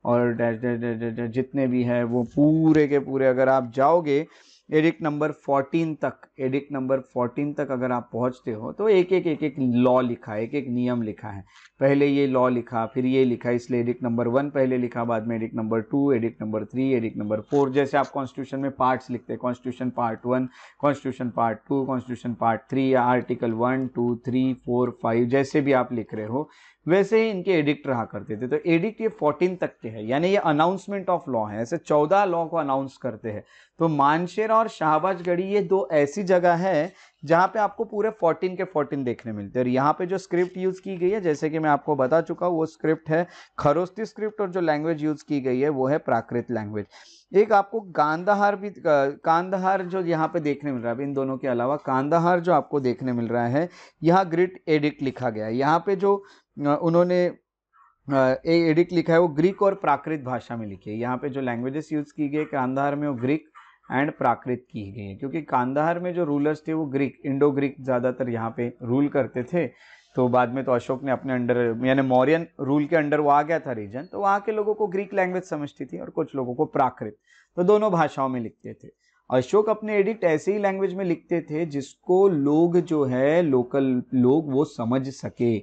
और डैश डैश डैश जितने भी है, वो पूरे के पूरे अगर आप जाओगे एडिक्ट नंबर 14 तक एडिक्ट नंबर 14 तक अगर आप पहुँचते हो तो एक एक एक एक लॉ लिखा है एक एक नियम लिखा है। पहले ये लॉ लिखा, फिर ये लिखा, इसलिए एडिक्ट नंबर वन पहले लिखा, बाद में edict number two edict number three edict number four. जैसे आप कॉन्स्टिट्यूशन में पार्ट्स लिखते हैं, constitution part one, constitution part two, constitution part three, या article one, two, three, four, five, जैसे भी आप लिख रहे हो, वैसे ही इनके एडिक्ट रहा करते थे। तो एडिक्ट ये 14 तक के हैं, यानी ये अनाउंसमेंट ऑफ़ लॉ है। ऐसे 14 लॉ को अनाउंस करते हैं। तो मानशेरा और शाहबाजगढ़ी ये दो ऐसी जगह है जहाँ पे आपको पूरे 14 के 14 देखने मिलते हैं। और यहाँ पे जो स्क्रिप्ट यूज़ की गई है, जैसे कि मैं आपको बता चुका हूँ, वो स्क्रिप्ट है खरोस्ती स्क्रिप्ट और जो लैंग्वेज यूज़ की गई है, वो है प्राकृत लैंग्वेज एक आपको कांदाहार भी कांदाहार जो यहाँ पे देखने मिल रहा है इन दोनों के अलावा कांदाहार जो आपको देखने मिल रहा है, यहाँ ग्रिट एडिक्ट लिखा गया है। यहाँ पे जो उन्होंने एडिक्ट लिखा है, वो ग्रीक और प्राकृत भाषा में लिखी है। यहाँ पे जो लैंग्वेजेस यूज़ की गई कांदाहार में वो ग्रीक एंड प्राकृत की गई है। क्योंकि कांदाहार में जो रूलर्स थे, वो ग्रीक इंडो ग्रीक ज़्यादातर यहाँ पे रूल करते थे। तो बाद में तो अशोक ने अपने अंडर यानी मौर्यन रूल के अंडर वो आ गया था रीजन तो वहाँ के लोगों को ग्रीक लैंग्वेज समझती थी और कुछ लोगों को प्राकृत। तो दोनों भाषाओं में लिखते थे। अशोक अपने एडिक्ट ऐसे ही लैंग्वेज में लिखते थे, जिसको लोग जो है लोकल लोग वो समझ सके।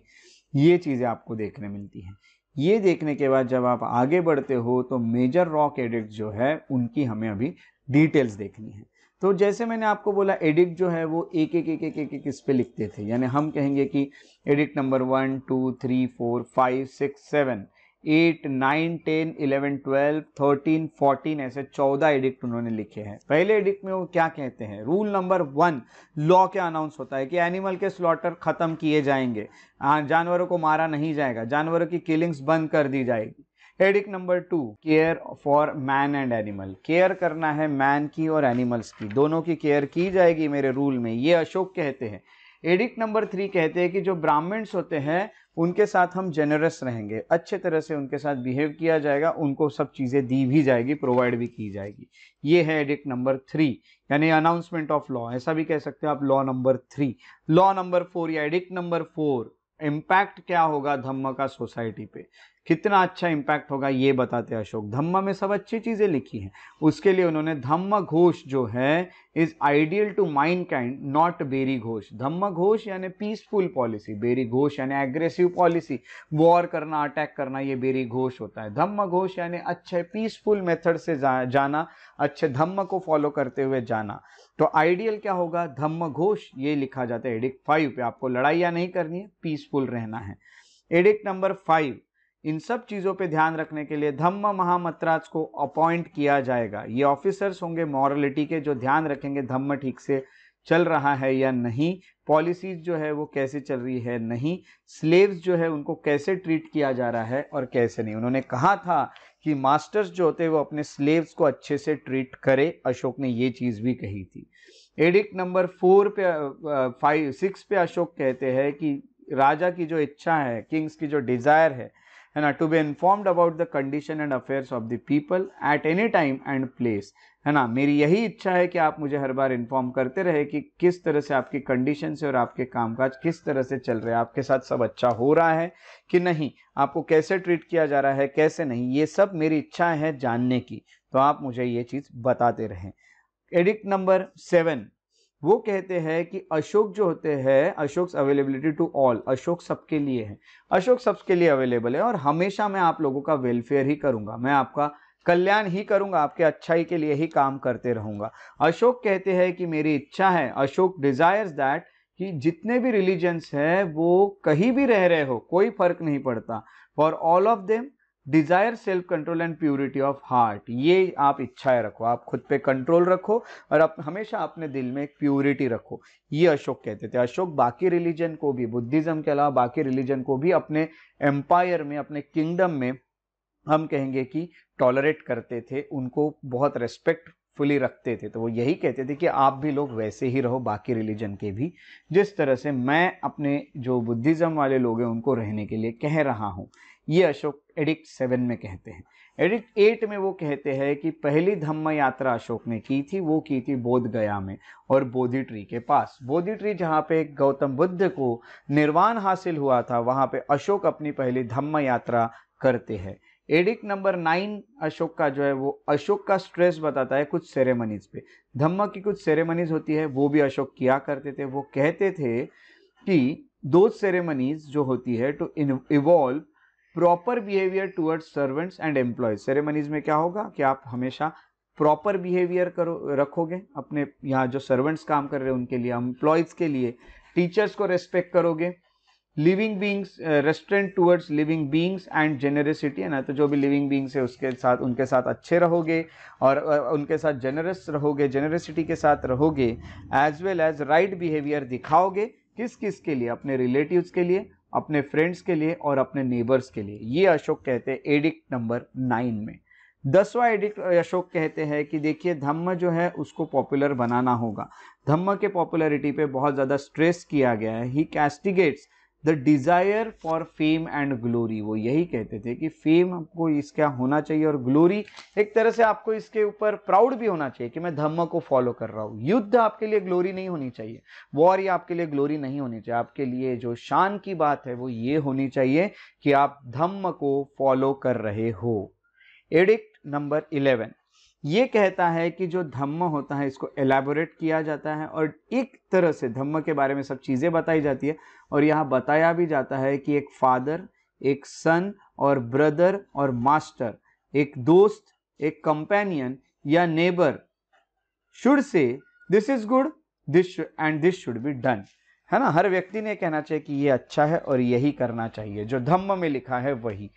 ये चीज़ें आपको देखने मिलती हैं। ये देखने के बाद जब आप आगे बढ़ते हो तो मेजर रॉक एडिक्ट जो है, उनकी हमें अभी डिटेल्स देखनी है। तो जैसे मैंने आपको बोला एडिक्ट जो है वो एक एक एक एक एक, एक इस पे लिखते थे। यानी हम कहेंगे कि edict number one two three four five six seven eight nine ten eleven twelve thirteen fourteen ऐसे चौदह एडिक्ट उन्होंने लिखे हैं। पहले एडिक्ट में वो क्या कहते हैं? रूल नंबर वन लॉ क्या अनाउंस होता है कि एनिमल के स्लॉटर खत्म किए जाएँगे। जानवरों को मारा नहीं जाएगा। जानवरों की किलिंग्स बंद कर दी जाएगी। Edict number two care for man and animal care करना है मैन की और एनिमल्स की। दोनों की केयर की जाएगी मेरे रूल में। ये अशोक कहते हैं। एडिक्ट नंबर थ्री कहते हैं कि जो ब्राह्मण्स होते हैं, उनके साथ हम जेनरस रहेंगे। अच्छे तरह से उनके साथ बिहेव किया जाएगा, उनको सब चीज़ें दी भी जाएगी प्रोवाइड भी की जाएगी। ये है एडिक्ट नंबर थ्री यानी अनाउंसमेंट ऑफ़ लॉ ऐसा भी कह सकते हो आप law number three law number four या एडिक्ट नंबर फोर इम्पैक्ट क्या होगा धम्म का सोसाइटी पे? कितना अच्छा इम्पैक्ट होगा ये बताते अशोक। धम्म में सब अच्छी चीज़ें लिखी हैं। उसके लिए उन्होंने धम्म घोष जो है is ideal to mankind not bheri ghosh dhamma ghosh यानी पीसफुल पॉलिसी बेरी घोष यानी एग्रेसिव पॉलिसी वॉर करना अटैक करना ये बेरी घोष होता है। धम्म घोष यानी अच्छे पीसफुल मेथड से जा, जाना अच्छे धम्म को फॉलो करते हुए जाना। तो आइडियल क्या होगा? धम्म घोष ये लिखा जाता है एडिक्ट फाइव पे। आपको लड़ाइयाँ नहीं करनी है पीसफुल रहना है। एडिक्ट नंबर फाइव इन सब चीज़ों पे ध्यान रखने के लिए धम्म महामत्राज को अपॉइंट किया जाएगा। ये ऑफिसर्स होंगे मॉरलिटी के जो ध्यान रखेंगे धम्म ठीक से चल रहा है या नहीं, पॉलिसीज़ जो है वो कैसे चल रही है, नहीं, स्लेव्स जो है उनको कैसे ट्रीट किया जा रहा है और कैसे नहीं। उन्होंने कहा था कि मास्टर्स जो होते हैं वो अपने स्लेव्स को अच्छे से ट्रीट करे। अशोक ने ये चीज़ भी कही थी। एडिक्ट नंबर फोर पे फाइव, सिक्स पे अशोक कहते हैं कि राजा की जो इच्छा है, किंग्स की जो डिज़ायर है है ना to be informed about the condition and affairs of the people at any time and place है ना? मेरी यही इच्छा है कि आप मुझे हर बार इन्फॉर्म करते रहे कि किस तरह से आपकी कंडीशन से और आपके कामकाज किस तरह से चल रहे हैं। आपके साथ सब अच्छा हो रहा है कि नहीं? आपको कैसे ट्रीट किया जा रहा है? कैसे नहीं? ये सब मेरी इच्छा है जानने की। तो आप मुझे ये चीज़ बताते रहें। एडिक्ट नंबर सेवन वो कहते हैं कि अशोक जो होते हैं Ashok availability to all Ashok सबके लिए है। अशोक सबके लिए अवेलेबल है और हमेशा मैं आप लोगों का वेलफेयर ही करूँगा। मैं आपका कल्याण ही करूँगा, आपके अच्छाई के लिए ही काम करते रहूँगा। अशोक कहते हैं कि मेरी इच्छा है, अशोक डिजायर्स दैट कि जितने भी रिलीजन्स है, वो कहीं भी रह रहे हो, कोई फ़र्क नहीं पड़ता। For all of them desire self control and purity of heart, ये आप इच्छाएँ रखो, आप खुद पे कंट्रोल रखो और आप हमेशा अपने दिल में एक प्योरिटी रखो। ये अशोक कहते थे। अशोक बाकी रिलीजन को भी, बुद्धिज्म के अलावा बाकी रिलीजन को भी अपने एम्पायर में, अपने किंगडम में हम कहेंगे कि टॉलरेट करते थे, उनको बहुत रेस्पेक्ट फुली रखते थे। तो वो यही कहते थे कि आप भी लोग वैसे ही रहो, बाकी रिलीजन के भी। जिस तरह से मैं अपने जो बुद्धिज़्म वाले लोग हैं, उनको रहने के लिए कह रहा हूँ। ये अशोक एडिक्ट सेवन में कहते हैं। एडिक्ट एट में वो कहते हैं कि पहली धम्म यात्रा अशोक ने की थी, वो की थी बोध गया में और बोधि ट्री के पास। बोधि ट्री जहाँ पे गौतम बुद्ध को निर्वाण हासिल हुआ था, वहाँ पे अशोक अपनी पहली धम्म यात्रा करते हैं। एडिक्ट नंबर नाइन अशोक का जो है, वो अशोक का स्ट्रेस बताता है कुछ सेरेमनीज पे। धम्म की कुछ सेरेमनीज होती है, वो भी अशोक किया करते थे। वो कहते थे कि दो सेरेमनीज जो होती है to evolve proper behaviour towards servants and employees ceremonies में क्या होगा कि आप हमेशा प्रॉपर बिहेवियर करो, रखोगे अपने यहाँ जो सर्वेंट्स काम कर रहे हैं उनके लिए एम्प्लॉयज़ के लिए टीचर्स को रेस्पेक्ट करोगे living beings restraint towards living beings and generosity है ना? तो जो भी लिविंग बींग्स है उसके साथ, उनके साथ अच्छे रहोगे और उनके साथ जेनरस रहोगे जेनरसिटी के साथ रहोगे as well as right behaviour दिखाओगे किस किस के लिए? अपने रिलेटिव्स के लिए अपने फ्रेंड्स के लिए और अपने नेबर्स के लिए। ये अशोक कहते हैं एडिक्ट नंबर नाइन में। दसवा एडिक्ट अशोक कहते हैं कि देखिए, धम्म जो है, उसको पॉपुलर बनाना होगा। धम्म के पॉपुलरिटी पे बहुत ज़्यादा स्ट्रेस किया गया है। He castigates the desire for fame and glory वो यही कहते थे कि फेम आपको इसका होना चाहिए और ग्लोरी एक तरह से आपको इसके ऊपर प्राउड भी होना चाहिए कि मैं धम्म को फॉलो कर रहा हूँ। युद्ध आपके लिए ग्लोरी नहीं होनी चाहिए। वॉर ये आपके लिए ग्लोरी नहीं होनी चाहिए। आपके लिए जो शान की बात है वो ये होनी चाहिए कि आप धम्म को फॉलो कर रहे हो। एडिक्ट नंबर इलेवन ये कहता है कि जो धम्म होता है, इसको एलैबोरेट किया जाता है और एक तरह से धम्म के बारे में सब चीज़ें बताई जाती है और यहाँ बताया भी जाता है कि एक फादर एक सन और ब्रदर और मास्टर एक दोस्त, एक कंपेनियन या neighbour should say this is good this and this should be done है ना? हर व्यक्ति ने कहना चाहिए कि ये अच्छा है और यही करना चाहिए। जो धम्म में लिखा है वही।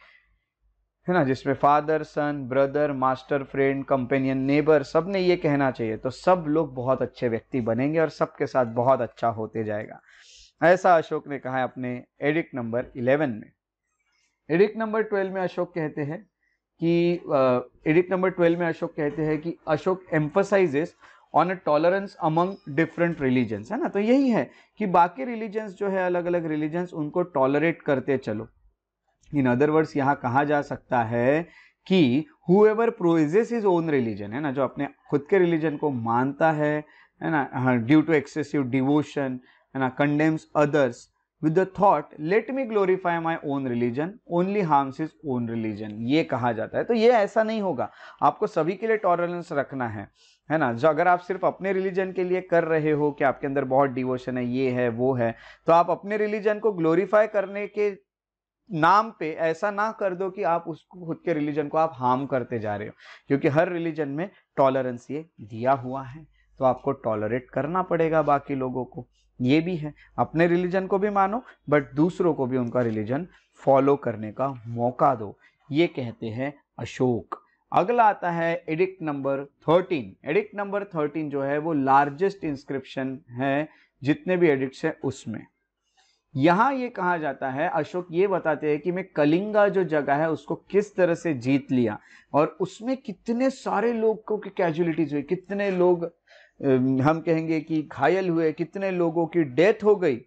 है ना, जिसमें father son brother master friend companion neighbour सबने ये कहना चाहिए। तो सब लोग बहुत अच्छे व्यक्ति बनेंगे और सबके साथ बहुत अच्छा होते जाएगा। ऐसा अशोक ने कहा है अपने एडिक्ट नंबर इलेवन में। एडिक्ट नंबर ट्वेल्व में अशोक कहते हैं कि एडिक्ट नंबर ट्वेल्व में अशोक कहते हैं कि Ashok emphasises on a tolerance among different religions है ना? तो यही है कि बाकी रिलीजन्स जो है अलग अलग रिलीजन्स उनको टॉलरेट करते चलो। इन अदर वर्ड्स यहाँ कहा जा सकता है कि whoever praises his own religion है ना, जो अपने खुद के रिलीजन को मानता है है ना ड्यू टू एक्सेसिव डिवोशन है ना condemns others with the thought let me glorify my own religion only harms his own religion ये कहा जाता है। तो ये ऐसा नहीं होगा। आपको सभी के लिए टॉलरेंस रखना है है ना? जो अगर आप सिर्फ़ अपने रिलीजन के लिए कर रहे हो कि आपके अंदर बहुत डिवोशन है, ये है, वो है तो आप अपने रिलीजन को ग्लोरीफाई करने के नाम पे ऐसा ना कर दो कि आप उसको खुद के रिलीजन को आप हार्म करते जा रहे हो। क्योंकि हर रिलीजन में टॉलरेंस ये दिया हुआ है तो आपको टॉलरेट करना पड़ेगा बाकी लोगों को। ये भी है। अपने रिलीजन को भी मानो, बट दूसरों को भी उनका रिलीजन फॉलो करने का मौका दो। ये कहते हैं अशोक। अगला आता है edict number thirteen. Edict number thirteen जो है, वो लार्जेस्ट इंस्क्रिप्शन है जितने भी एडिक्ट है उसमें। यहाँ ये कहा जाता है, अशोक ये बताते हैं कि मैं कलिंगा जो जगह है उसको किस तरह से जीत लिया और उसमें कितने सारे लोगों की कैजुअलिटीज हुई, कितने लोग हम कहेंगे कि घायल हुए, कितने लोगों की डेथ हो गई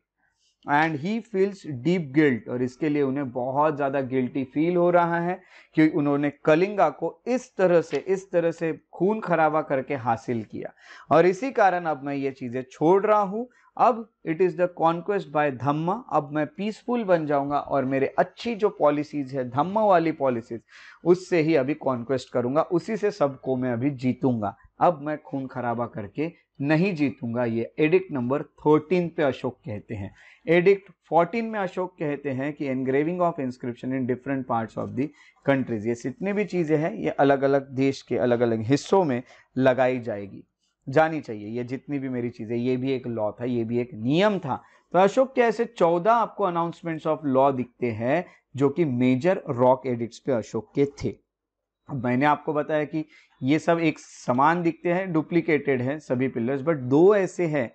and he feels deep guilt और इसके लिए उन्हें बहुत ज़्यादा गिल्टी फील हो रहा है कि उन्होंने कलिंगा को इस तरह से, इस तरह से खून खराबा करके हासिल किया। और इसी कारण अब मैं ये चीज़ें छोड़ रहा हूँ अब it is the conquest by dhamma अब मैं पीसफुल बन जाऊँगा और मेरे अच्छी जो पॉलिसीज़ है धम्मा वाली पॉलिसीज़ उससे ही अभी कॉन्क्वेस्ट करूँगा, उसी से सबको मैं अभी जीतूँगा। अब मैं खून खराबा करके नहीं जीतूँगा, ये एडिक्ट नंबर थर्टीन पे अशोक कहते हैं। एडिक्ट फोर्टीन में अशोक कहते हैं कि engraving of inscription in different parts of the countries ये जितनी भी चीज़ें हैं, ये अलग अलग देश के अलग अलग हिस्सों में लगाई जाएगी। जानी चाहिए, ये जितनी भी मेरी चीज़ें, ये भी एक लॉ था, ये भी एक नियम था। तो अशोक के ऐसे चौदह आपको अनाउंसमेंट्स ऑफ़ लॉ दिखते हैं जो कि मेजर रॉक एडिक्ट्स पे अशोक के थे? मैंने आपको बताया कि ये सब एक समान दिखते हैं डुप्लीकेटेड है सभी पिलर्स बट दो ऐसे हैं,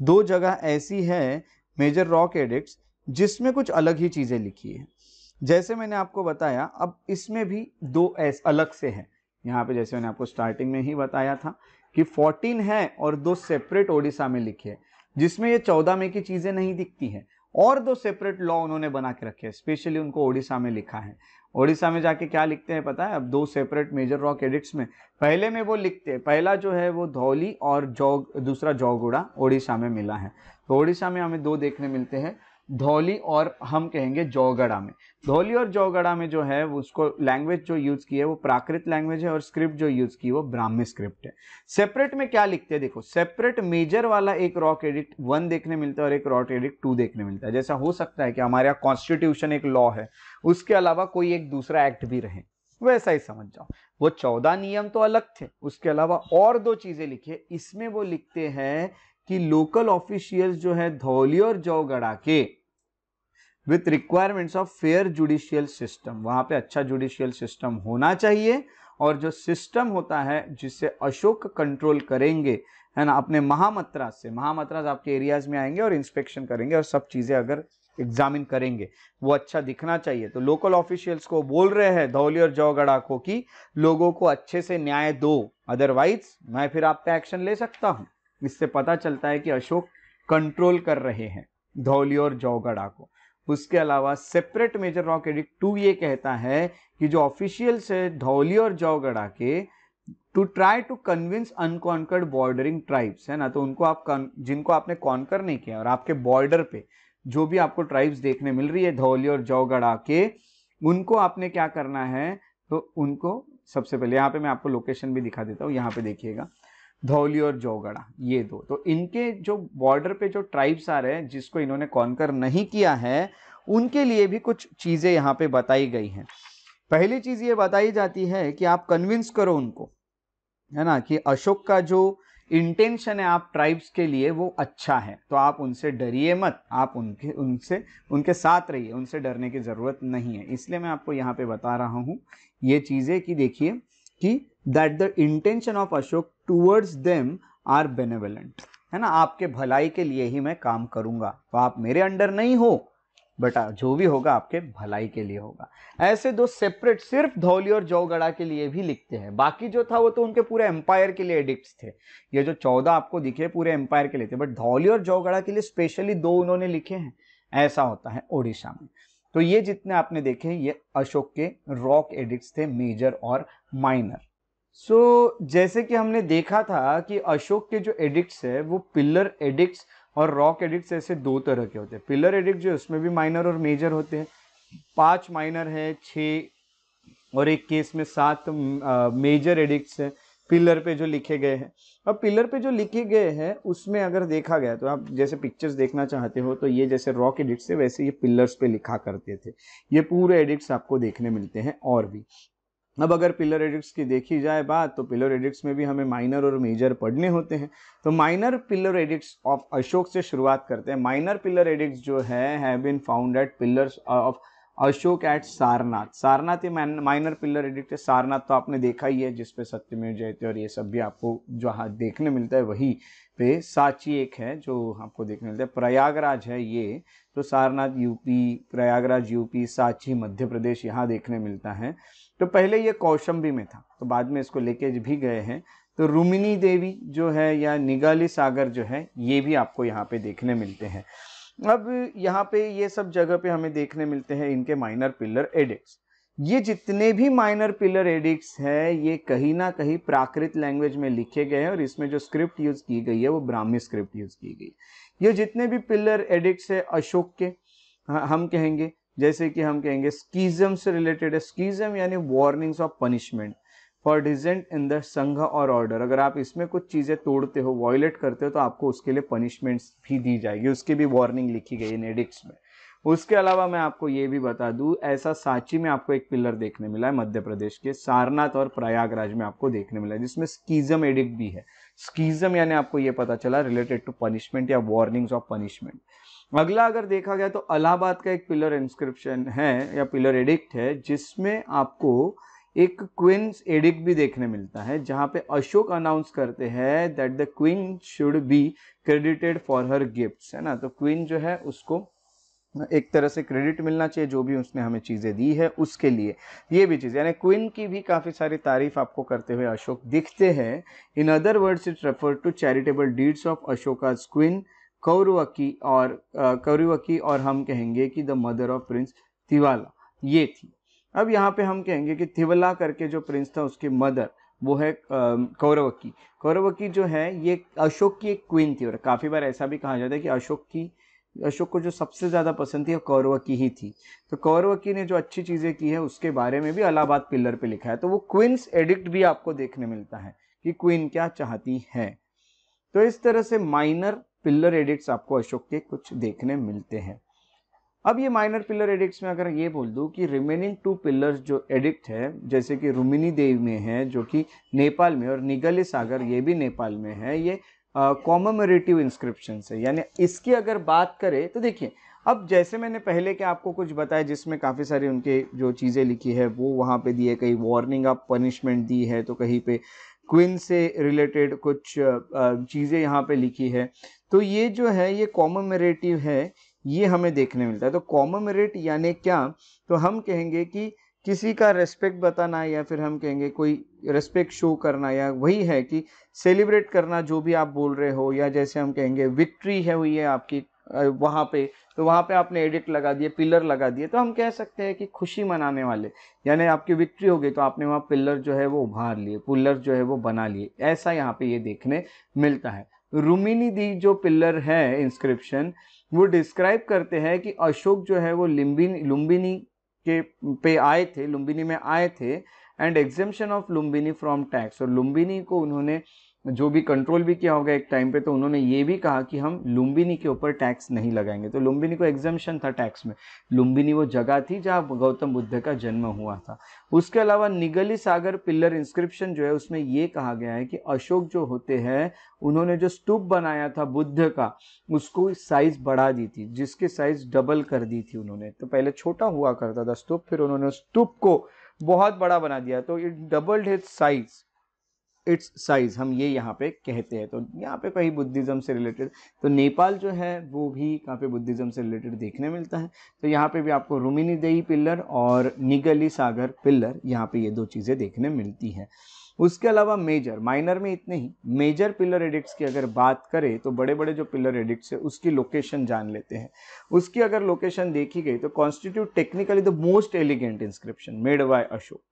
दो जगह ऐसी है मेजर रॉक एडिक्ट्स जिसमें कुछ अलग ही चीज़ें लिखी है। जैसे मैंने आपको बताया, अब इसमें भी दो ऐसे, अलग से हैं। यहाँ पे जैसे मैंने आपको स्टार्टिंग में ही बताया था कि 14 है और दो सेपरेट ओडिशा में लिखे जिसमें ये चौदह में की चीज़ें नहीं दिखती हैं। और दो सेपरेट लॉ उन्होंने बना के रखे स्पेशली उनको ओडिशा में लिखा है। ओडिशा में जाके क्या लिखते हैं पता है? अब दो सेपरेट मेजर रॉक एडिक्ट्स में, पहले में वो लिखते हैं, पहला जो है वो धौली और जौग, दूसरा जौगुड़ा ओडिशा में मिला है। तो ओडिशा में हमें दो देखने मिलते हैं। धौली और हम कहेंगे जौगड़ा में। धौली और जौगड़ा में जो है, उसको लैंग्वेज जो यूज़ की है, वो प्राकृत लैंग्वेज है और स्क्रिप्ट जो यूज़ की है, वो ब्राह्मी स्क्रिप्ट है। सेपरेट में क्या लिखते हैं? देखो सेपरेट मेजर वाला एक रॉक एडिक्ट वन देखने मिलता है और एक रॉक एडिक्ट टू देखने मिलता है। जैसा हो सकता है कि हमारे यहाँ कॉन्स्टिट्यूशन एक लॉ है, उसके अलावा कोई एक दूसरा एक्ट भी रहे। वैसा ही समझ जाओ। वो चौदह नियम तो अलग थे, उसके अलावा और दो चीज़ें लिखे इसमें वो लिखते हैं कि लोकल ऑफिशियल्स जो है, धौली और जौगड़ा के with requirements of fair judicial system वहाँ पे अच्छा जुडिशियल सिस्टम होना चाहिए और जो सिस्टम होता है जिससे अशोक कंट्रोल करेंगे, है ना, अपने महामत्राज से महामत्राज आपके एरियाज़ में आएँगे और इंस्पेक्शन करेंगे और सब चीज़ें अगर एग्जामिन करेंगे, वो अच्छा दिखना चाहिए। तो लोकल ऑफिशियल्स को बोल रहे हैं, धौली और जौगड़ा को कि, लोगों को अच्छे से न्याय दो अदरवाइज़ मैं फिर आप पे एक्शन ले सकता हूँ। इससे पता चलता है कि अशोक कंट्रोल कर रहे हैं, धौली और जौगड़ा को उसके अलावा separate major rock edict two ये कहता है कि जो ऑफिशियल्स है धौली और जौगड़ा के to try to convince unconquered bordering tribes है ना? तो उनको आप जिनको आपने कॉन्कर नहीं किया और आपके बॉर्डर पे जो भी आपको ट्राइब्स देखने मिल रही है, धौली और जौगढ़ा के, उनको आपने क्या करना है? तो उनको सबसे पहले यहाँ पे मैं आपको लोकेशन भी दिखा देता हूँ, यहाँ पे देखिएगा। धौली और जौगड़ा, ये दो। तो इनके जो बॉर्डर पे जो ट्राइब्स आ रहे हैं, जिसको इन्होंने कॉन्कर नहीं किया है, उनके लिए भी कुछ चीज़ें यहाँ पे बताई गई हैं। पहली चीज़ ये बताई जाती है कि आप कन्विंस करो उनको, है ना, कि अशोक का जो इंटेंशन है आप ट्राइब्स के लिए, वो अच्छा है। तो आप उनसे डरिए मत, आप उनके, उनसे, उनके साथ रहिए, उनसे डरने की ज़रूरत नहीं है। इसलिए मैं आपको यहाँ पे बता रहा हूँ, ये चीज़ें कि देखिए कि that the intention of Ashok towards them are benevolent है ना? आपके भलाई के लिए ही मैं काम करूँगा। तो आप मेरे अंडर नहीं हो बेटा जो भी होगा आपके भलाई के लिए होगा। ऐसे दो सेपरेट सिर्फ़ धौली और जौगड़ा के लिए भी लिखते हैं। बाकी जो था वो तो उनके पूरे एम्पायर के लिए एडिक्ट्स थे। ये जो चौदह आपको दिखे पूरे एम्पायर के लिए थे बट धौली और जौगड़ा के लिए स्पेशली दो उन्होंने लिखे हैं। ऐसा होता है ओडिशा में। तो ये जितने आपने देखे ये अशोक के रॉक एडिक्ट्स थे मेजर और माइनर। सो so, जैसे कि हमने देखा था कि अशोक के जो एडिक्ट्स है वो पिलर एडिक्ट्स और रॉक एडिक्ट्स ऐसे दो तरह के होते हैं। पिलर एडिक्ट जो उसमें भी माइनर और मेजर होते हैं। पाँच माइनर है छः और एक केस में सात मेजर एडिक्ट्स हैं। पिलर पे जो लिखे गए हैं। अब पिलर पे जो लिखे गए हैं, उसमें अगर देखा गया तो आप जैसे पिक्चर्स देखना चाहते हो तो ये जैसे रॉक एडिट्स है वैसे ये पिलर्स पे लिखा करते थे। ये पूरे एडिट्स आपको देखने मिलते हैं और भी। अब अगर पिलर एडिक्ट्स की देखी जाए बात तो पिलर एडिक्ट्स में भी हमें माइनर और मेजर पढ़ने होते हैं। तो minor pillar edicts of Ashok से शुरुआत करते हैं। माइनर पिलर एडिक्ट्स जो है have been found at pillars of Ashok at Sarnath. Sarnath ये माइनर पिलर एडिक्ट है सारनाथ तो आपने देखा ही है जिसपे सत्यमेव जयते और ये सब भी आपको जहाँ देखने मिलता है, वही पे साची एक है जो आपको देखने मिलता है। प्रयागराज है ये तो सारनाथ यूपी प्रयागराज यूपी साची, मध्य प्रदेश यहाँ देखने मिलता है। तो पहले ये कौशंबी में था तो बाद में इसको लेके भी गए हैं। तो रुमिनी देवी जो है या निगाली सागर जो है, ये भी आपको यहाँ पे देखने मिलते हैं। अब यहाँ पे ये सब जगह पे हमें देखने मिलते हैं इनके माइनर पिलर एडिक्स ये जितने भी माइनर पिलर एडिक्स है, ये कहीं ना कहीं प्राकृत लैंग्वेज में लिखे गए हैं और इसमें जो स्क्रिप्ट यूज़ की गई है, वो ब्राह्मी स्क्रिप्ट यूज़ की गई. ये जितने भी पिलर एडिक्स है, अशोक के हम कहेंगे, जैसे कि हम कहेंगे स्कीजम से रिलेटेड है. स्कीजम यानी warnings of punishment for dissent in the Sangha और ऑर्डर। अगर आप इसमें कुछ चीज़ें तोड़ते हो वॉयलेट करते हो तो आपको उसके लिए पनिशमेंट्स भी दी जाएगी। उसकी भी वार्निंग लिखी गई इन एडिक्ट्स में। उसके अलावा मैं आपको ये भी बता दूँ, ऐसा सांची में आपको एक पिलर देखने मिला है मध्य प्रदेश के, सारनाथ और प्रयागराज में आपको देखने मिला है, जिसमें स्कीजम एडिक्ट भी है। स्कीजम यानी आपको ये पता चला रिलेटेड टू पनिशमेंट या वार्निंग्स ऑफ़ पनिशमेंट अगला अगर देखा गया तो अलाहाबाद का एक पिलर इंस्क्रिप्शन है या पिलर एडिक्ट है, जिसमें आपको एक क्वींस एडिक्ट भी देखने मिलता है, जहाँ पे अशोक अनाउंस करते हैं that the queen should be credited for her gifts है ना? तो क्वीन जो है उसको एक तरह से क्रेडिट मिलना चाहिए, जो भी उसने हमें चीज़ें दी है उसके लिए। ये भी चीज़, यानी क्वीन की भी काफ़ी सारी तारीफ़ आपको करते हुए अशोक दिखते हैं। In other words it refer to charitable deeds of Ashoka's queen Karuvaki और कौरवकी और हम कहेंगे कि the mother of prince Tivala ये थी। अब यहाँ पे हम कहेंगे कि थिवला करके जो प्रिंस था, उसकी मदर वो है कौरवकी। कौरवकी जो है, ये अशोक की एक क्वीन थी और काफ़ी बार ऐसा भी कहा जाता है कि अशोक की, अशोक को जो सबसे ज़्यादा पसंद थी, वो कौरवकी ही थी। तो कौरवकी ने जो अच्छी चीज़ें की है, उसके बारे में भी अलाहाबाद पिल्लर पे लिखा है। तो वो क्वींस एडिक्ट भी आपको देखने मिलता है कि क्वीन क्या चाहती है। तो इस तरह से माइनर पिल्लर एडिक्ट्स आपको अशोक के कुछ देखने मिलते हैं। अब ये माइनर पिलर एडिक्ट्स में अगर ये बोल दूँ कि रिमेनिंग टू पिलर्स जो एडिक्ट है, जैसे कि रुमिनी देव में है, जो कि नेपाल में और निगली सागर ये भी नेपाल में है, ये कॉमोमरेटिव इंस्क्रिप्शन है। यानी इसकी अगर बात करें तो देखिए, अब जैसे मैंने पहले के आपको कुछ बताया, जिसमें काफ़ी सारी उनके जो चीज़ें लिखी है, वो वहाँ पे दी है कहीं वार्निंग ऑफ़ पनिशमेंट दी है तो कहीं पे क्विन से रिलेटेड कुछ चीज़ें यहाँ पे लिखी है। तो ये जो है, ये कॉमोमरेटिव है ये हमें देखने मिलता है। तो कॉमोमरेट यानी क्या? तो हम कहेंगे कि किसी का रेस्पेक्ट बताना या फिर हम कहेंगे कोई रेस्पेक्ट शो करना या वही है कि सेलिब्रेट करना जो भी आप बोल रहे हो या जैसे हम कहेंगे विक्ट्री है हुई है आपकी वहाँ पे तो वहाँ पे आपने एडिट लगा दिए पिलर लगा दिए तो हम कह सकते हैं कि खुशी मनाने वाले, यानी आपकी विक्ट्री हो गई तो आपने वहाँ पिलर जो है वो उभार लिए पिलर जो है वो बना लिए। ऐसा यहाँ पे ये देखने मिलता है। रुमिनी दी जो पिलर है इंस्क्रिप्शन वो डिस्क्राइब करते हैं कि अशोक जो है वो लिम्बिनी लुम्बिनी के पे आए थे, लुम्बिनी में आए थे and exemption of Lumbini from tax और लुम्बिनी को उन्होंने जो भी कंट्रोल भी किया होगा एक टाइम पे तो उन्होंने ये भी कहा कि हम लुम्बिनी के ऊपर टैक्स नहीं लगाएँगे। तो लुम्बिनी को एग्जामेशन था टैक्स में। लुम्बिनी वो जगह थी जहाँ गौतम बुद्ध का जन्म हुआ था। उसके अलावा निगली सागर पिल्लर इंस्क्रिप्शन जो है, उसमें ये कहा गया है कि अशोक जो होते हैं, उन्होंने जो स्तूप बनाया था बुद्ध का, उसको साइज़ बढ़ा दी थी, जिसकी साइज़ डबल कर दी थी उन्होंने। तो पहले छोटा हुआ करता था स्तूप, फिर उन्होंने स्तूप को बहुत बड़ा बना दिया। तो it doubled his size its size, हम ये यहाँ पे कहते हैं। तो यहाँ पे कहीं बुद्धिज़्म से रिलेटेड तो नेपाल जो है, वो भी कहाँ पे बुद्धिज़्म से रिलेटेड देखने मिलता है। तो यहाँ पे भी आपको रुमिनी देही पिल्लर और निगली सागर पिल्लर, यहाँ पे ये दो चीज़ें देखने मिलती हैं। उसके अलावा मेजर, माइनर में इतने ही। मेजर पिलर एडिक्ट्स की अगर बात करें तो बड़े बड़े जो पिलर एडिक्ट्स है, उसकी लोकेशन जान लेते हैं। उसकी अगर लोकेशन देखी गई तो constitute technically the most elegant inscription made by Ashok.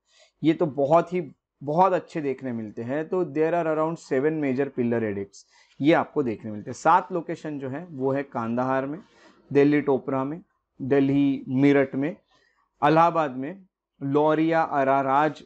ये तो बहुत ही बहुत अच्छे देखने मिलते हैं। तो there are around seven major pillar edicts ये आपको देखने मिलते हैं। सात लोकेशन जो है, वो है कांदाहार में, दिल्ली टोपरा में, दिल्ली मेरठ में, अलाहाबाद में, लौरिया अराराज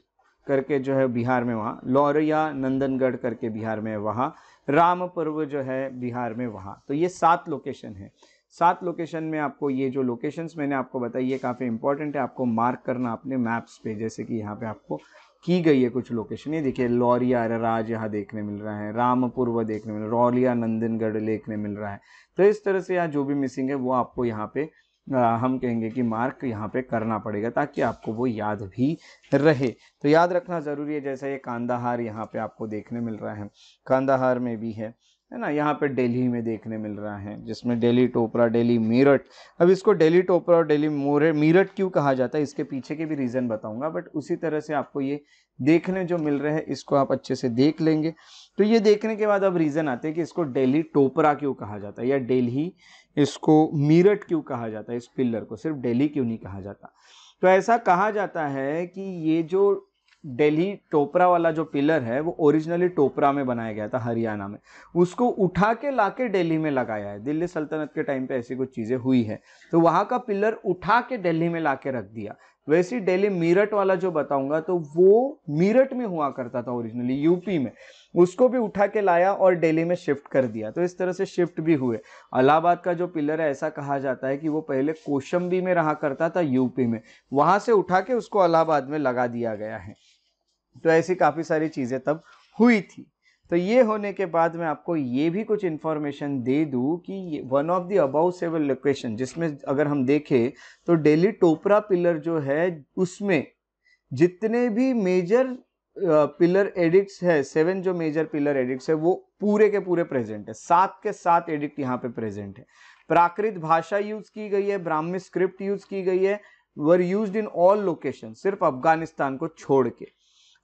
करके जो है बिहार में वहाँ, लौरिया नंदनगढ़ करके बिहार में वहाँ, रामपर्व जो है बिहार में वहाँ। तो ये सात लोकेशन है। सात लोकेशन में आपको ये जो लोकेशंस मैंने आपको बताई, ये काफ़ी इंपॉर्टेंट है। आपको मार्क करना अपने मैप्स पे, जैसे कि यहाँ पे आपको की गई है कुछ लोकेशन ये देखिए लौरिया राज यहाँ देखने मिल रहा है रामपुर देखने मिल रहा है रौलिया नंदनगढ़ देखने मिल रहा है। तो इस तरह से यहाँ जो भी मिसिंग है वो आपको यहाँ पे आ, हम कहेंगे कि मार्क यहाँ पे करना पड़ेगा ताकि आपको वो याद भी रहे। तो याद रखना ज़रूरी है जैसा ये कांदाहार यहाँ पे आपको देखने मिल रहा है। कांदाहार में भी है। है ना, यहाँ पे दिल्ली में देखने मिल रहा है, जिसमें दिल्ली टोपरा दिल्ली मीरठ। अब इसको दिल्ली टोपरा और दिल्ली मोरे, मीरठ क्यों कहा जाता है, इसके पीछे के भी रीज़न बताऊँगा बट उसी तरह से आपको ये देखने जो मिल रहे हैं, इसको आप अच्छे से देख लेंगे। तो ये देखने के बाद अब रीज़न आते हैं कि इसको दिल्ली टोपरा क्यों कहा जाता है, या दिल्ली इसको मीरठ क्यों कहा जाता है, इस पिल्लर को, सिर्फ़ दिल्ली क्यों नहीं कहा जाता। तो ऐसा कहा जाता है कि ये जो दिल्ली टोपरा वाला जो पिलर है, वो ओरिजिनली टोपरा में बनाया गया था, हरियाणा में। उसको उठा के ला के दिल्ली में लगाया है। दिल्ली सल्तनत के टाइम पे ऐसी कुछ चीज़ें हुई है। तो वहाँ का पिलर उठा के दिल्ली में ला के रख दिया। वैसे दिल्ली मीरठ वाला जो बताऊँगा तो वो मीरठ में हुआ करता था ओरिजिनली यूपी में। उसको भी उठा के लाया और दिल्ली में शिफ्ट कर दिया। तो इस तरह से शिफ्ट भी हुए। अलाहाबाद का जो पिलर है, ऐसा कहा जाता है कि वो पहले कोशंबी में रहा करता था यूपी में। वहाँ से उठा के उसको इलाहाबाद में लगा दिया गया है। तो ऐसी काफ़ी सारी चीज़ें तब हुई थी। तो ये होने के बाद मैं आपको ये भी कुछ इन्फॉर्मेशन दे दूँ कि one of the above several location जिसमें अगर हम देखें तो डेली टोपरा पिलर जो है, उसमें जितने भी मेजर पिलर एडिक्ट्स है सेवन जो मेजर पिलर एडिक्ट्स है, वो पूरे के पूरे प्रेजेंट है। सात के सात एडिक्ट यहाँ पे प्रेजेंट है। प्राकृत भाषा यूज़ की गई है ब्राह्मी स्क्रिप्ट यूज़ की गई है were used in all location सिर्फ़ अफ़गानिस्तान को छोड़ के।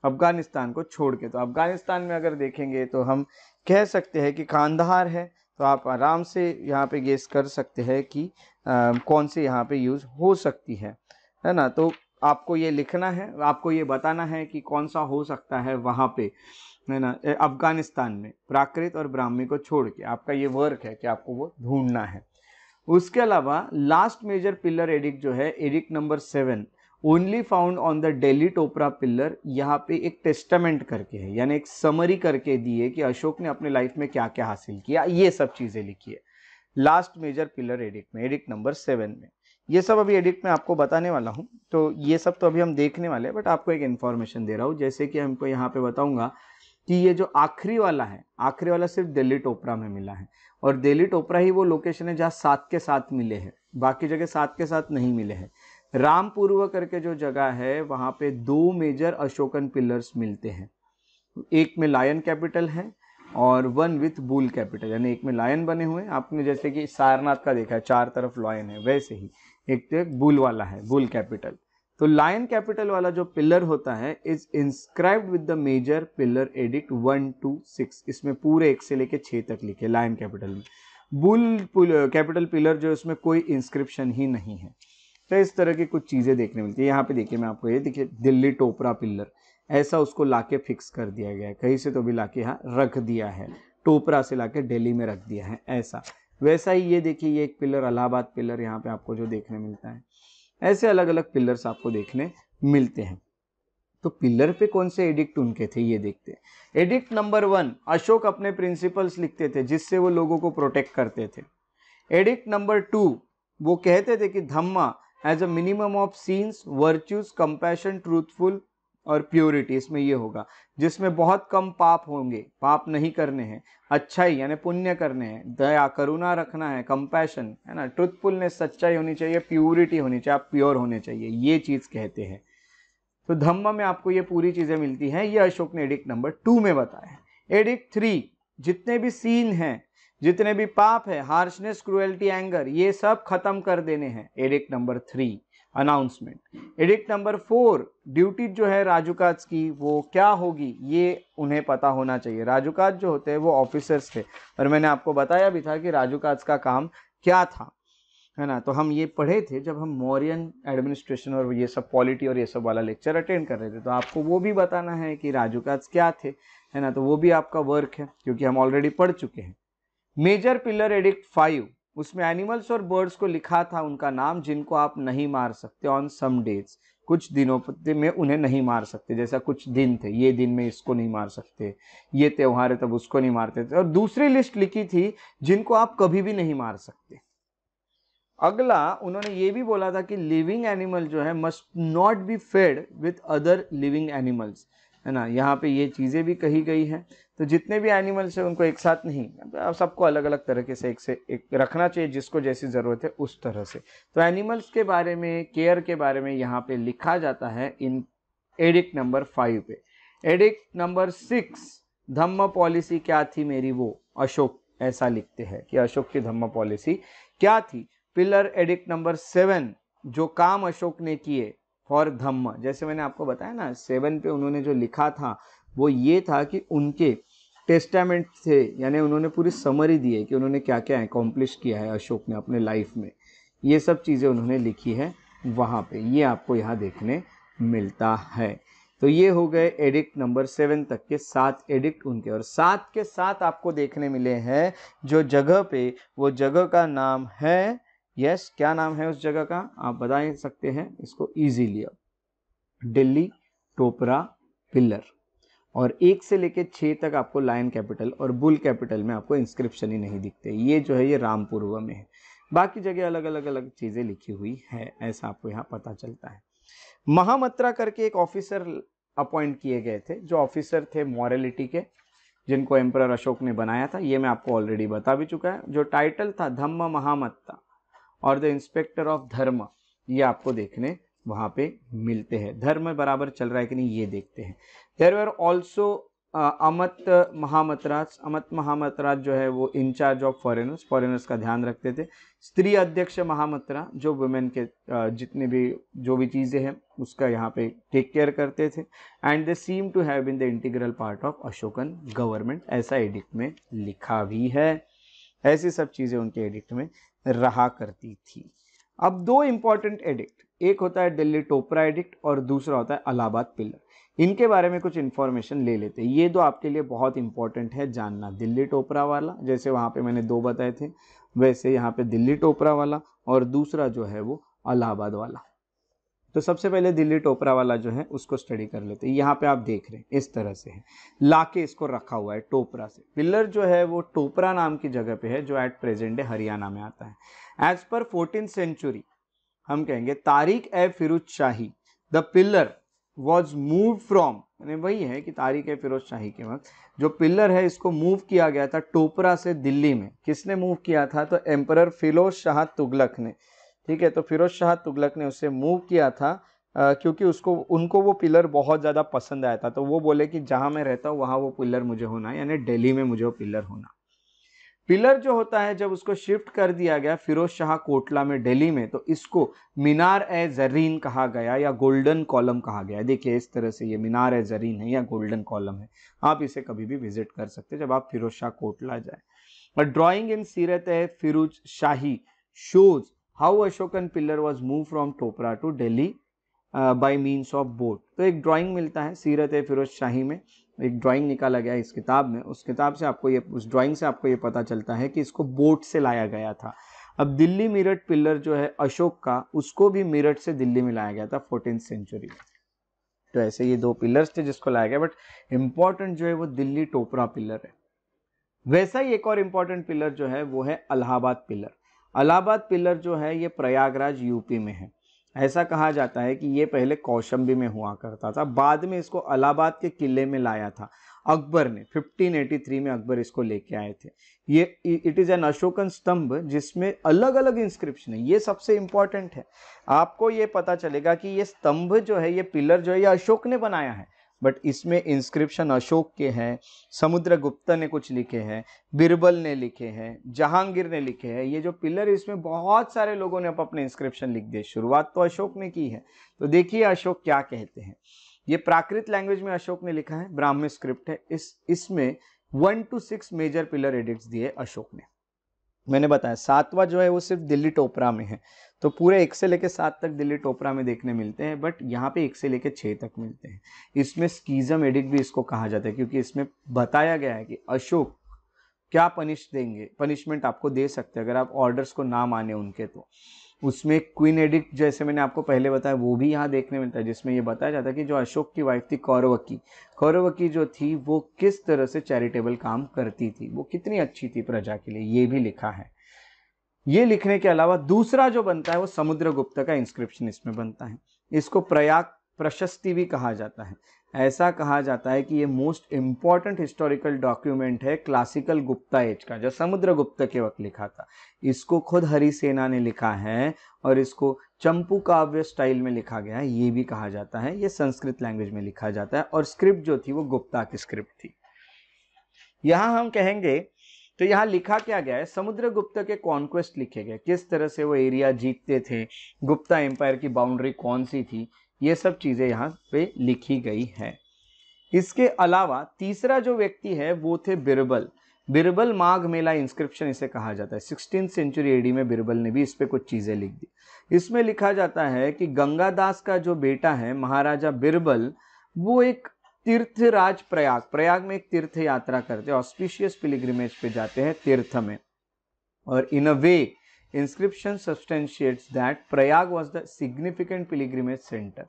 अफ़गानिस्तान को छोड़ के। तो अफ़गानिस्तान में अगर देखेंगे तो हम कह सकते हैं कि कांधार है तो आप आराम से यहाँ पे गेस कर सकते हैं कि आ, कौन से यहाँ पे यूज़ हो सकती है है ना? तो आपको ये लिखना है आपको ये बताना है कि कौन सा हो सकता है वहाँ पे है ना? अफ़गानिस्तान में प्राकृत और ब्राह्मी को छोड़ के। आपका ये वर्क है कि आपको वो ढूंढना है। उसके अलावा लास्ट मेजर पिलर एडिक्ट जो है edict number seven only found on the Delhi Topra pillar यहाँ पे एक टेस्टामेंट करके है, यानी एक समरी करके दी है कि अशोक ने अपने लाइफ में क्या क्या हासिल किया, ये सब चीज़ें लिखी है। लास्ट मेजर पिलर एडिक्ट में एडिक्ट नंबर सेवन में। ये सब अभी एडिक्ट में आपको बताने वाला हूँ तो ये सब तो अभी हम देखने वाले हैं बट आपको एक इन्फॉर्मेशन दे रहा हूँ, जैसे कि हमको यहाँ पे बताऊँगा कि ये जो आखिरी वाला है, आखिरी वाला सिर्फ़ दिल्ली टोपरा में मिला है, और दिल्ली टोपरा ही वो लोकेशन है जहाँ सात के साथ मिले हैं, बाकी जगह सात के साथ नहीं मिले हैं। रामपूर्व करके जो जगह है, वहाँ पे दो मेजर अशोकन पिलर्स मिलते हैं। एक में लायन कैपिटल है और वन विथ बुल कैपिटल यानी एक में लायन बने हुए हैं। आपने जैसे कि सारनाथ का देखा है, चार तरफ़ लायन है, वैसे ही। एक तो एक बुल वाला है बुल कैपिटल तो लायन कैपिटल वाला जो पिलर होता है is inscribed with the major pillar edict one two six इसमें पूरे एक से लेके छः तक लिखे लायन कैपिटल में। बुल कैपिटल पिलर जो इसमें कोई इंस्क्रिप्शन ही नहीं है। तो इस तरह की कुछ चीज़ें देखने मिलती है। यहाँ पे देखिए, मैं आपको ये देखिए, दिल्ली टोपरा पिल्लर। ऐसा उसको लाके फिक्स कर दिया गया है। कहीं से तो भी लाके यहाँ रख दिया है। टोपरा से लाके दिल्ली में रख दिया है। ऐसा। वैसा ही ये देखिए, ये एक पिलर अलाहाबाद पिलर यहाँ पे आपको जो देखने मिलता है। ऐसे अलग अलग पिलर्स आपको देखने मिलते हैं। तो पिलर पे कौन से एडिक्ट उनके थे, ये देखते हैं। एडिक्ट नंबर वन, अशोक अपने प्रिंसिपल्स लिखते थे, जिससे वो लोगों को प्रोटेक्ट करते थे। एडिक्ट नंबर टू, वो कहते थे कि dhamma as a minimum of sins virtues compassion truthful और प्योरिटी इसमें ये होगा। जिसमें बहुत कम पाप होंगे, पाप नहीं करने हैं अच्छाई यानी पुण्य करने हैं, दया, करुणा रखना है कंपैशन है ना? ट्रुथफुलनेस सच्चाई होनी चाहिए प्योरिटी होनी चाहिए, आप प्योर होने चाहिए, ये चीज़ कहते हैं। तो धम्म में आपको ये पूरी चीज़ें मिलती हैं। ये अशोक ने एडिक्ट नंबर टू में बताया एडिक्ट थ्री, जितने भी सीन हैं जितने भी पाप है हार्शनेस क्रुएल्टी एंगर ये सब खत्म कर देने हैं। Edict number three announcement edict number four duty जो है राजुकाज की, वो क्या होगी, ये उन्हें पता होना चाहिए। राजुकाज जो होते हैं, वो ऑफिसर्स थे। और मैंने आपको बताया भी था कि राजुकाज का काम क्या था, है ना? तो हम ये पढ़े थे जब हम मौर्यन एडमिनिस्ट्रेशन और ये सब पॉलिटी और ये सब वाला लेक्चर अटेंड कर रहे थे। तो आपको वो भी बताना है कि राजूकाज क्या थे, है ना? तो वो भी आपका वर्क है, क्योंकि हम ऑलरेडी पढ़ चुके हैं। मेजर पिलर एडिक्ट फाइव, उसमें एनिमल्स और बर्ड्स को लिखा था उनका नाम, जिनको आप नहीं मार सकते ऑन सम डेज़ कुछ दिनों में उन्हें नहीं मार सकते, जैसा कुछ दिन थे, ये दिन में इसको नहीं मार सकते, ये त्यौहार है तब उसको नहीं मारते थे। और दूसरी लिस्ट लिखी थी, जिनको आप कभी भी नहीं मार सकते। अगला, उन्होंने ये भी बोला था कि लिविंग एनिमल जो है must not be fed with other living animals है ना, यहाँ पे ये चीज़ें भी कही गई हैं। तो जितने भी एनिमल्स हैं, उनको एक साथ नहीं। सबको अलग अलग तरीके से एक से एक रखना चाहिए, जिसको जैसी ज़रूरत है, उस तरह से। तो एनिमल्स के बारे में, केयर के बारे में यहाँ पे लिखा जाता है इन एडिक्ट नंबर फाइव पे। Edict number six, dhamma policy क्या थी मेरी वो? अशोक ऐसा लिखते हैं कि अशोक की धम्म पॉलिसी क्या थी? पिलर एडिक्ट नंबर सेवन, जो काम अशोक ने किए फॉर धम्म। जैसे मैंने आपको बताया ना, सेवन पे उन्होंने जो लिखा था, वो ये था कि उनके टेस्टामेंट थे, यानी उन्होंने पूरी समरी दी है कि उन्होंने क्या क्या एकम्प्लिश किया है अशोक ने अपने लाइफ में। ये सब चीज़ें उन्होंने लिखी है वहाँ पे। ये आपको यहाँ देखने मिलता है। तो ये हो गए एडिक्ट नंबर सेवन तक के सात एडिक्ट उनके। और सात के साथ आपको देखने मिले हैं जो जगह पे, वो जगह का नाम है यस क्या नाम है उस जगह का? आप बता सकते हैं, इसको इजीली अब, दिल्ली टोपरा पिल्लर और एक से लेके छः तक आपको लायन कैपिटल और बुल कैपिटल में आपको इंस्क्रिप्शन ही नहीं दिखते। ये जो है, ये रामपूर्व में है। बाकी जगह अलग अलग अलग चीज़ें लिखी हुई है, ऐसा आपको यहाँ पता चलता है। महामत्रा करके एक ऑफिसर अपॉइंट किए गए थे, जो ऑफिसर थे मॉरलिटी के, जिनको एम्पर अशोक ने बनाया था, ये मैं आपको ऑलरेडी बता भी चुका है। जो टाइटल था, धम्म महामत्ता और द इंस्पेक्टर ऑफ़ धर्म, ये आपको देखने वहाँ पे मिलते हैं। धर्म बराबर चल रहा है कि नहीं, ये देखते हैं। There were also Amat Mahamatras Amat Mahamatras जो है वो इंचार्ज ऑफ़ फॉरेनर्स फॉरेनर्स का ध्यान रखते थे। स्त्री अध्यक्ष महामत्रा जो वुमेन के uh, जितने भी जो भी चीज़ें हैं उसका यहाँ पे टेक केयर करते थे। And they seem to have been the integral part of Ashokan government ऐसा एडिक्ट में लिखा भी है। ऐसी सब चीज़ें उनके एडिक्ट में रहा करती थी। अब दो इंपॉर्टेंट एडिक्ट एक होता है दिल्ली टोपरा एडिक्ट और दूसरा होता है अलाहाबाद पिलर। इनके बारे में कुछ इन्फॉर्मेशन ले लेते हैं। ये दो आपके लिए बहुत इंपॉर्टेंट है जानना। दिल्ली टोपरा वाला, जैसे वहाँ पे मैंने दो बताए थे, वैसे यहाँ पे दिल्ली टोपरा वाला और दूसरा जो है वो अलाहाबाद वाला। तो सबसे पहले दिल्ली टोपरा वाला जो है, उसको स्टडी कर लेते हैं। यहाँ पे आप देख रहे हैं, इस तरह से है। लाके इसको रखा हुआ है, टोपरा से। पिलर जो है वो टोपरा नाम की जगह पे है, जो एट प्रेजेंट है, हरियाणा में आता है। एज पर फोर्टीन सेंचुरी हम कहेंगे Tarikh e Firoz Shahi the pillar was move from यानी वही है कि तारिक ए फिरोज शाही के वक्त जो पिलर है इसको मूव किया गया था टोपरा से दिल्ली में। किसने मूव किया था? तो एम्पर फिरोज शाह तुगलक ने। ठीक है तो फिरोज शाह तुगलक ने उसे मूव किया था आ, क्योंकि उसको उनको वो पिलर बहुत ज़्यादा पसंद आया था। तो वो बोले कि जहाँ मैं रहता हूँ वहाँ वो पिलर मुझे होना यानी दिल्ली में मुझे वो पिलर होना। पिलर जो होता है, जब उसको शिफ्ट कर दिया गया फिरोज शाह कोटला में, दिल्ली में तो इसको मीनार ए जरीन कहा गया या गोल्डन कॉलम कहा गया। देखिए, इस तरह से ये मीनार ए जरीन है या गोल्डन कॉलम है। आप इसे कभी भी विज़िट कर सकते हैं जब आप फिरोज शाह कोटला जाए। और drawing in Sirat e Firoz Shahi shows how Ashokan pillar was move from Topra to Delhi by means of boat तो एक ड्राइंग मिलता है सीरत ए फिरोज शाही में। एक ड्राइंग निकाला गया इस किताब में, उस किताब से आपको ये, उस ड्राइंग से आपको ये पता चलता है कि इसको बोट से लाया गया था। अब दिल्ली मेरठ पिलर जो है अशोक का, उसको भी मेरठ से दिल्ली में लाया गया था फोर्टीन सेंचुरी तो ऐसे ये दो पिलर्स थे जिसको लाया गया बट इंपॉर्टेंट जो है वो दिल्ली टोपरा पिलर है। वैसा ही एक और इंपॉर्टेंट पिलर जो है, वो है अलाहाबाद पिलर अलाहाबाद पिलर जो है, ये प्रयागराज यूपी में है। ऐसा कहा जाता है कि ये पहले कौशंबी में हुआ करता था। बाद में इसको अलाहाबाद के किले में लाया था। अकबर ने 1583 में अकबर इसको लेके आए थे। ये इट इज़ एन अशोकन स्तंभ जिसमें अलग अलग इंस्क्रिप्शन है। ये सबसे इंपॉर्टेंट है। आपको ये पता चलेगा कि ये स्तंभ जो है, ये पिलर जो है, ये अशोक ने बनाया है। बट इसमें इंस्क्रिप्शन अशोक के हैं समुद्र गुप्ता ने कुछ लिखे हैं, बिरबल ने लिखे हैं, जहांगीर ने लिखे हैं। ये जो पिलर इसमें बहुत सारे लोगों ने अपने इंस्क्रिप्शन लिख दिए। शुरुआत तो अशोक ने की है। तो देखिए अशोक क्या कहते हैं। ये प्राकृत लैंग्वेज में अशोक ने लिखा है ब्राह्मी स्क्रिप्ट है। इस, इसमें one two six major pillar edicts दिए अशोक ने। मैंने बताया, सातवा जो है वो सिर्फ़ दिल्ली टोपरा में है। तो पूरे एक से लेके सात तक दिल्ली टोपरा में देखने मिलते हैं, बट यहाँ पे एक से लेके छः तक मिलते हैं। इसमें स्कीजम एडिक्ट भी इसको कहा जाता है, क्योंकि इसमें बताया गया है कि अशोक क्या पनिश देंगे, पनिशमेंट आपको दे सकते हैं, अगर आप ऑर्डर्स को ना माने उनके तो। उसमें क्वीन एडिक्ट जैसे मैंने आपको पहले बताया, वो भी यहाँ देखने मिलता है, जिसमें ये बताया जाता है कि जो अशोक की वाइफ थी कौरवकी कौरवकी जो थी, वो किस तरह से चैरिटेबल काम करती थी? वो कितनी अच्छी थी प्रजा के लिए, ये भी लिखा है। ये लिखने के अलावा दूसरा जो बनता है, वो समुद्रगुप्त का इंस्क्रिप्शन इसमें बनता है। इसको प्रयाग प्रशस्ति भी कहा जाता है। ऐसा कहा जाता है कि ये मोस्ट इंपॉर्टेंट हिस्टोरिकल डॉक्यूमेंट है क्लासिकल गुप्ता एज का, जो समुद्र समुद्रगुप्त के वक्त लिखा था। इसको खुद हरिसेना ने लिखा है और इसको चंपू काव्य स्टाइल में लिखा गया है, ये भी कहा जाता है। ये संस्कृत लैंग्वेज में लिखा जाता है और स्क्रिप्ट जो थी वो गुप्ता की स्क्रिप्ट थी। यहाँ हम कहेंगे तो यहाँ लिखा क्या गया है? समुद्रगुप्त के कॉन्क्वेस्ट लिखे गए। किस तरह से वो एरिया जीतते थे? गुप्ता एम्पायर की बाउंड्री कौन सी थी? ये सब चीज़ें यहाँ पे लिखी गई है। इसके अलावा तीसरा जो व्यक्ति है, वो थे बिरबल। बिरबल माघ मेला इंस्क्रिप्शन इसे कहा जाता है। सिक्सटीन सेंचुरी एडी में बिरबल ने भी इस पर कुछ चीज़ें लिख दी। इसमें लिखा जाता है कि गंगादास का जो बेटा है, महाराजा बिरबल, वो एक तीर्थराज प्रयाग प्रयाग में एक तीर्थ यात्रा करते हैं। ऑस्पिशियस पिलिग्रिमेज पे जाते हैं तीर्थ में। और in a way inscription substantiates that Prayag was the significant pilgrimage centre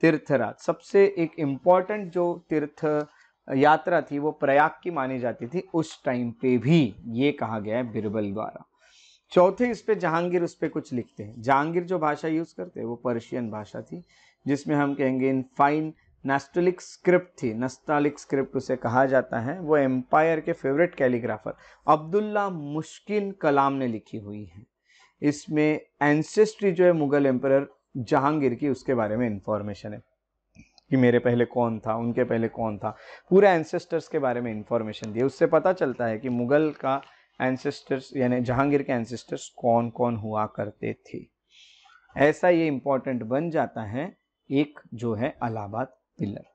Tirthraj सबसे एक इंपॉर्टेंट जो तीर्थ यात्रा थी, वो प्रयाग की मानी जाती थी उस टाइम पे भी, ये कहा गया है बिरबल द्वारा। चौथे इस पे जहांगीर, उस पर कुछ लिखते हैं। जहांगीर जो भाषा यूज़ करते हैं, वो पर्शियन भाषा थी, जिसमें हम कहेंगे इन फाइन नेस्टलिक स्क्रिप्ट थी। नस्तालिक स्क्रिप्ट उसे कहा जाता है। वो एम्पायर के फेवरेट कैलीग्राफर अब्दुल्ला मुश्किन कलाम ने लिखी हुई है। इसमें एंसेस्ट्री जो है मुगल एम्पर जहांगीर की, उसके बारे में इंफॉर्मेशन है। कि मेरे पहले कौन था, उनके पहले कौन था। पूरे एंसेस्टर्स के बारे में इंफॉर्मेशन दी उससे पता चलता है कि मुगल का एंसेस्टर्स यानी जहांगीर के एंसेस्टर्स कौन कौन हुआ करते थे। ऐसा ये इंपॉर्टेंट बन जाता है एक जो है अलाहाबाद पिलर।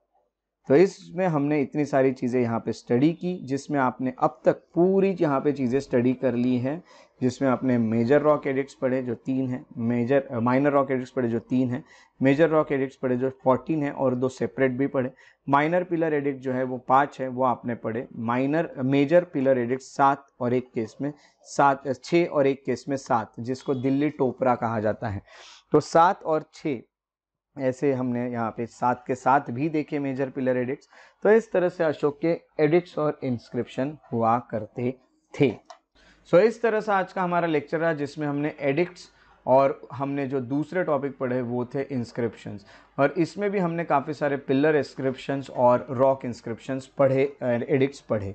तो इसमें हमने इतनी सारी चीज़ें यहाँ पे स्टडी की, जिसमें आपने अब तक पूरी यहाँ पे चीज़ें स्टडी कर ली हैं, जिसमें आपने मेजर रॉक एडिक्ट्स पढ़े जो तीन हैं मेजर माइनर रॉक एडिक्ट्स पढ़े जो तीन हैं मेजर रॉक एडिक्ट्स पढ़े जो फोर्टीन है और दो सेपरेट भी पढ़े। माइनर पिलर एडिक्ट जो है वो पाँच है, वो आपने पढ़े। माइनर मेजर पिलर एडिक्ट सात और एक केस में सात छः और एक केस में सात, जिसको दिल्ली टोपरा कहा जाता है। तो सात और छः ऐसे हमने यहाँ पे सात के साथ भी देखे मेजर पिलर एडिक्ट्स तो इस तरह से अशोक के एडिक्ट्स और इंस्क्रिप्शन हुआ करते थे। सो so, इस तरह से आज का हमारा लेक्चर रहा जिसमें हमने एडिक्ट्स और हमने जो दूसरे टॉपिक पढ़े वो थे इंस्क्रिप्शंस और इसमें भी हमने काफ़ी सारे पिलर इंस्क्रिप्शंस और रॉक इंस्क्रिप्शंस पढ़े एडिक्ट्स पढ़े।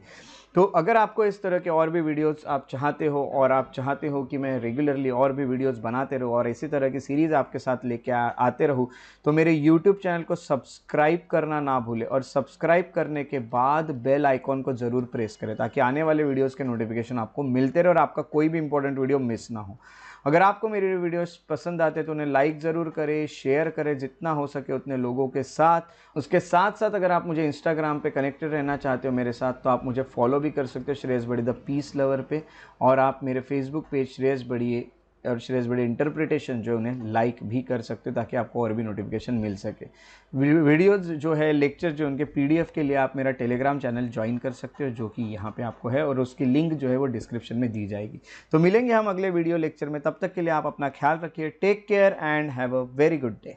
तो अगर आपको इस तरह के और भी वीडियोस आप चाहते हो और आप चाहते हो कि मैं रेगुलरली और भी वीडियोस बनाते रहूँ और इसी तरह की सीरीज़ आपके साथ लेके आते रहूँ तो मेरे यूट्यूब चैनल को सब्सक्राइब करना ना भूलें और सब्सक्राइब करने के बाद बेल आइकॉन को ज़रूर प्रेस करें ताकि आने वाले वीडियोज़ के नोटिफिकेशन आपको मिलते रहे और आपका कोई भी इंपॉर्टेंट वीडियो मिस ना हो। अगर आपको मेरे वीडियोस पसंद आते तो उन्हें लाइक ज़रूर करें शेयर करें, जितना हो सके उतने लोगों के साथ। उसके साथ साथ अगर आप मुझे इंस्टाग्राम पे कनेक्टेड रहना चाहते हो मेरे साथ तो आप मुझे फॉलो भी कर सकते हो श्रेयस बड़ी द पीस लवर पे। और आप मेरे फेसबुक पेज श्रेयस बड़ी और श्रेयस बड़ी इंटरप्रिटेशन जो उन्हें लाइक भी कर सकते हो ताकि आपको और भी नोटिफिकेशन मिल सके। वीडियोज़ जो है लेक्चर जो उनके पीडीएफ के लिए आप मेरा टेलीग्राम चैनल ज्वाइन कर सकते हो, जो कि यहाँ पे आपको है और उसकी लिंक जो है वो डिस्क्रिप्शन में दी जाएगी। तो मिलेंगे हम अगले वीडियो लेक्चर में, तब तक के लिए आप अपना ख्याल रखिए take care and have a very good day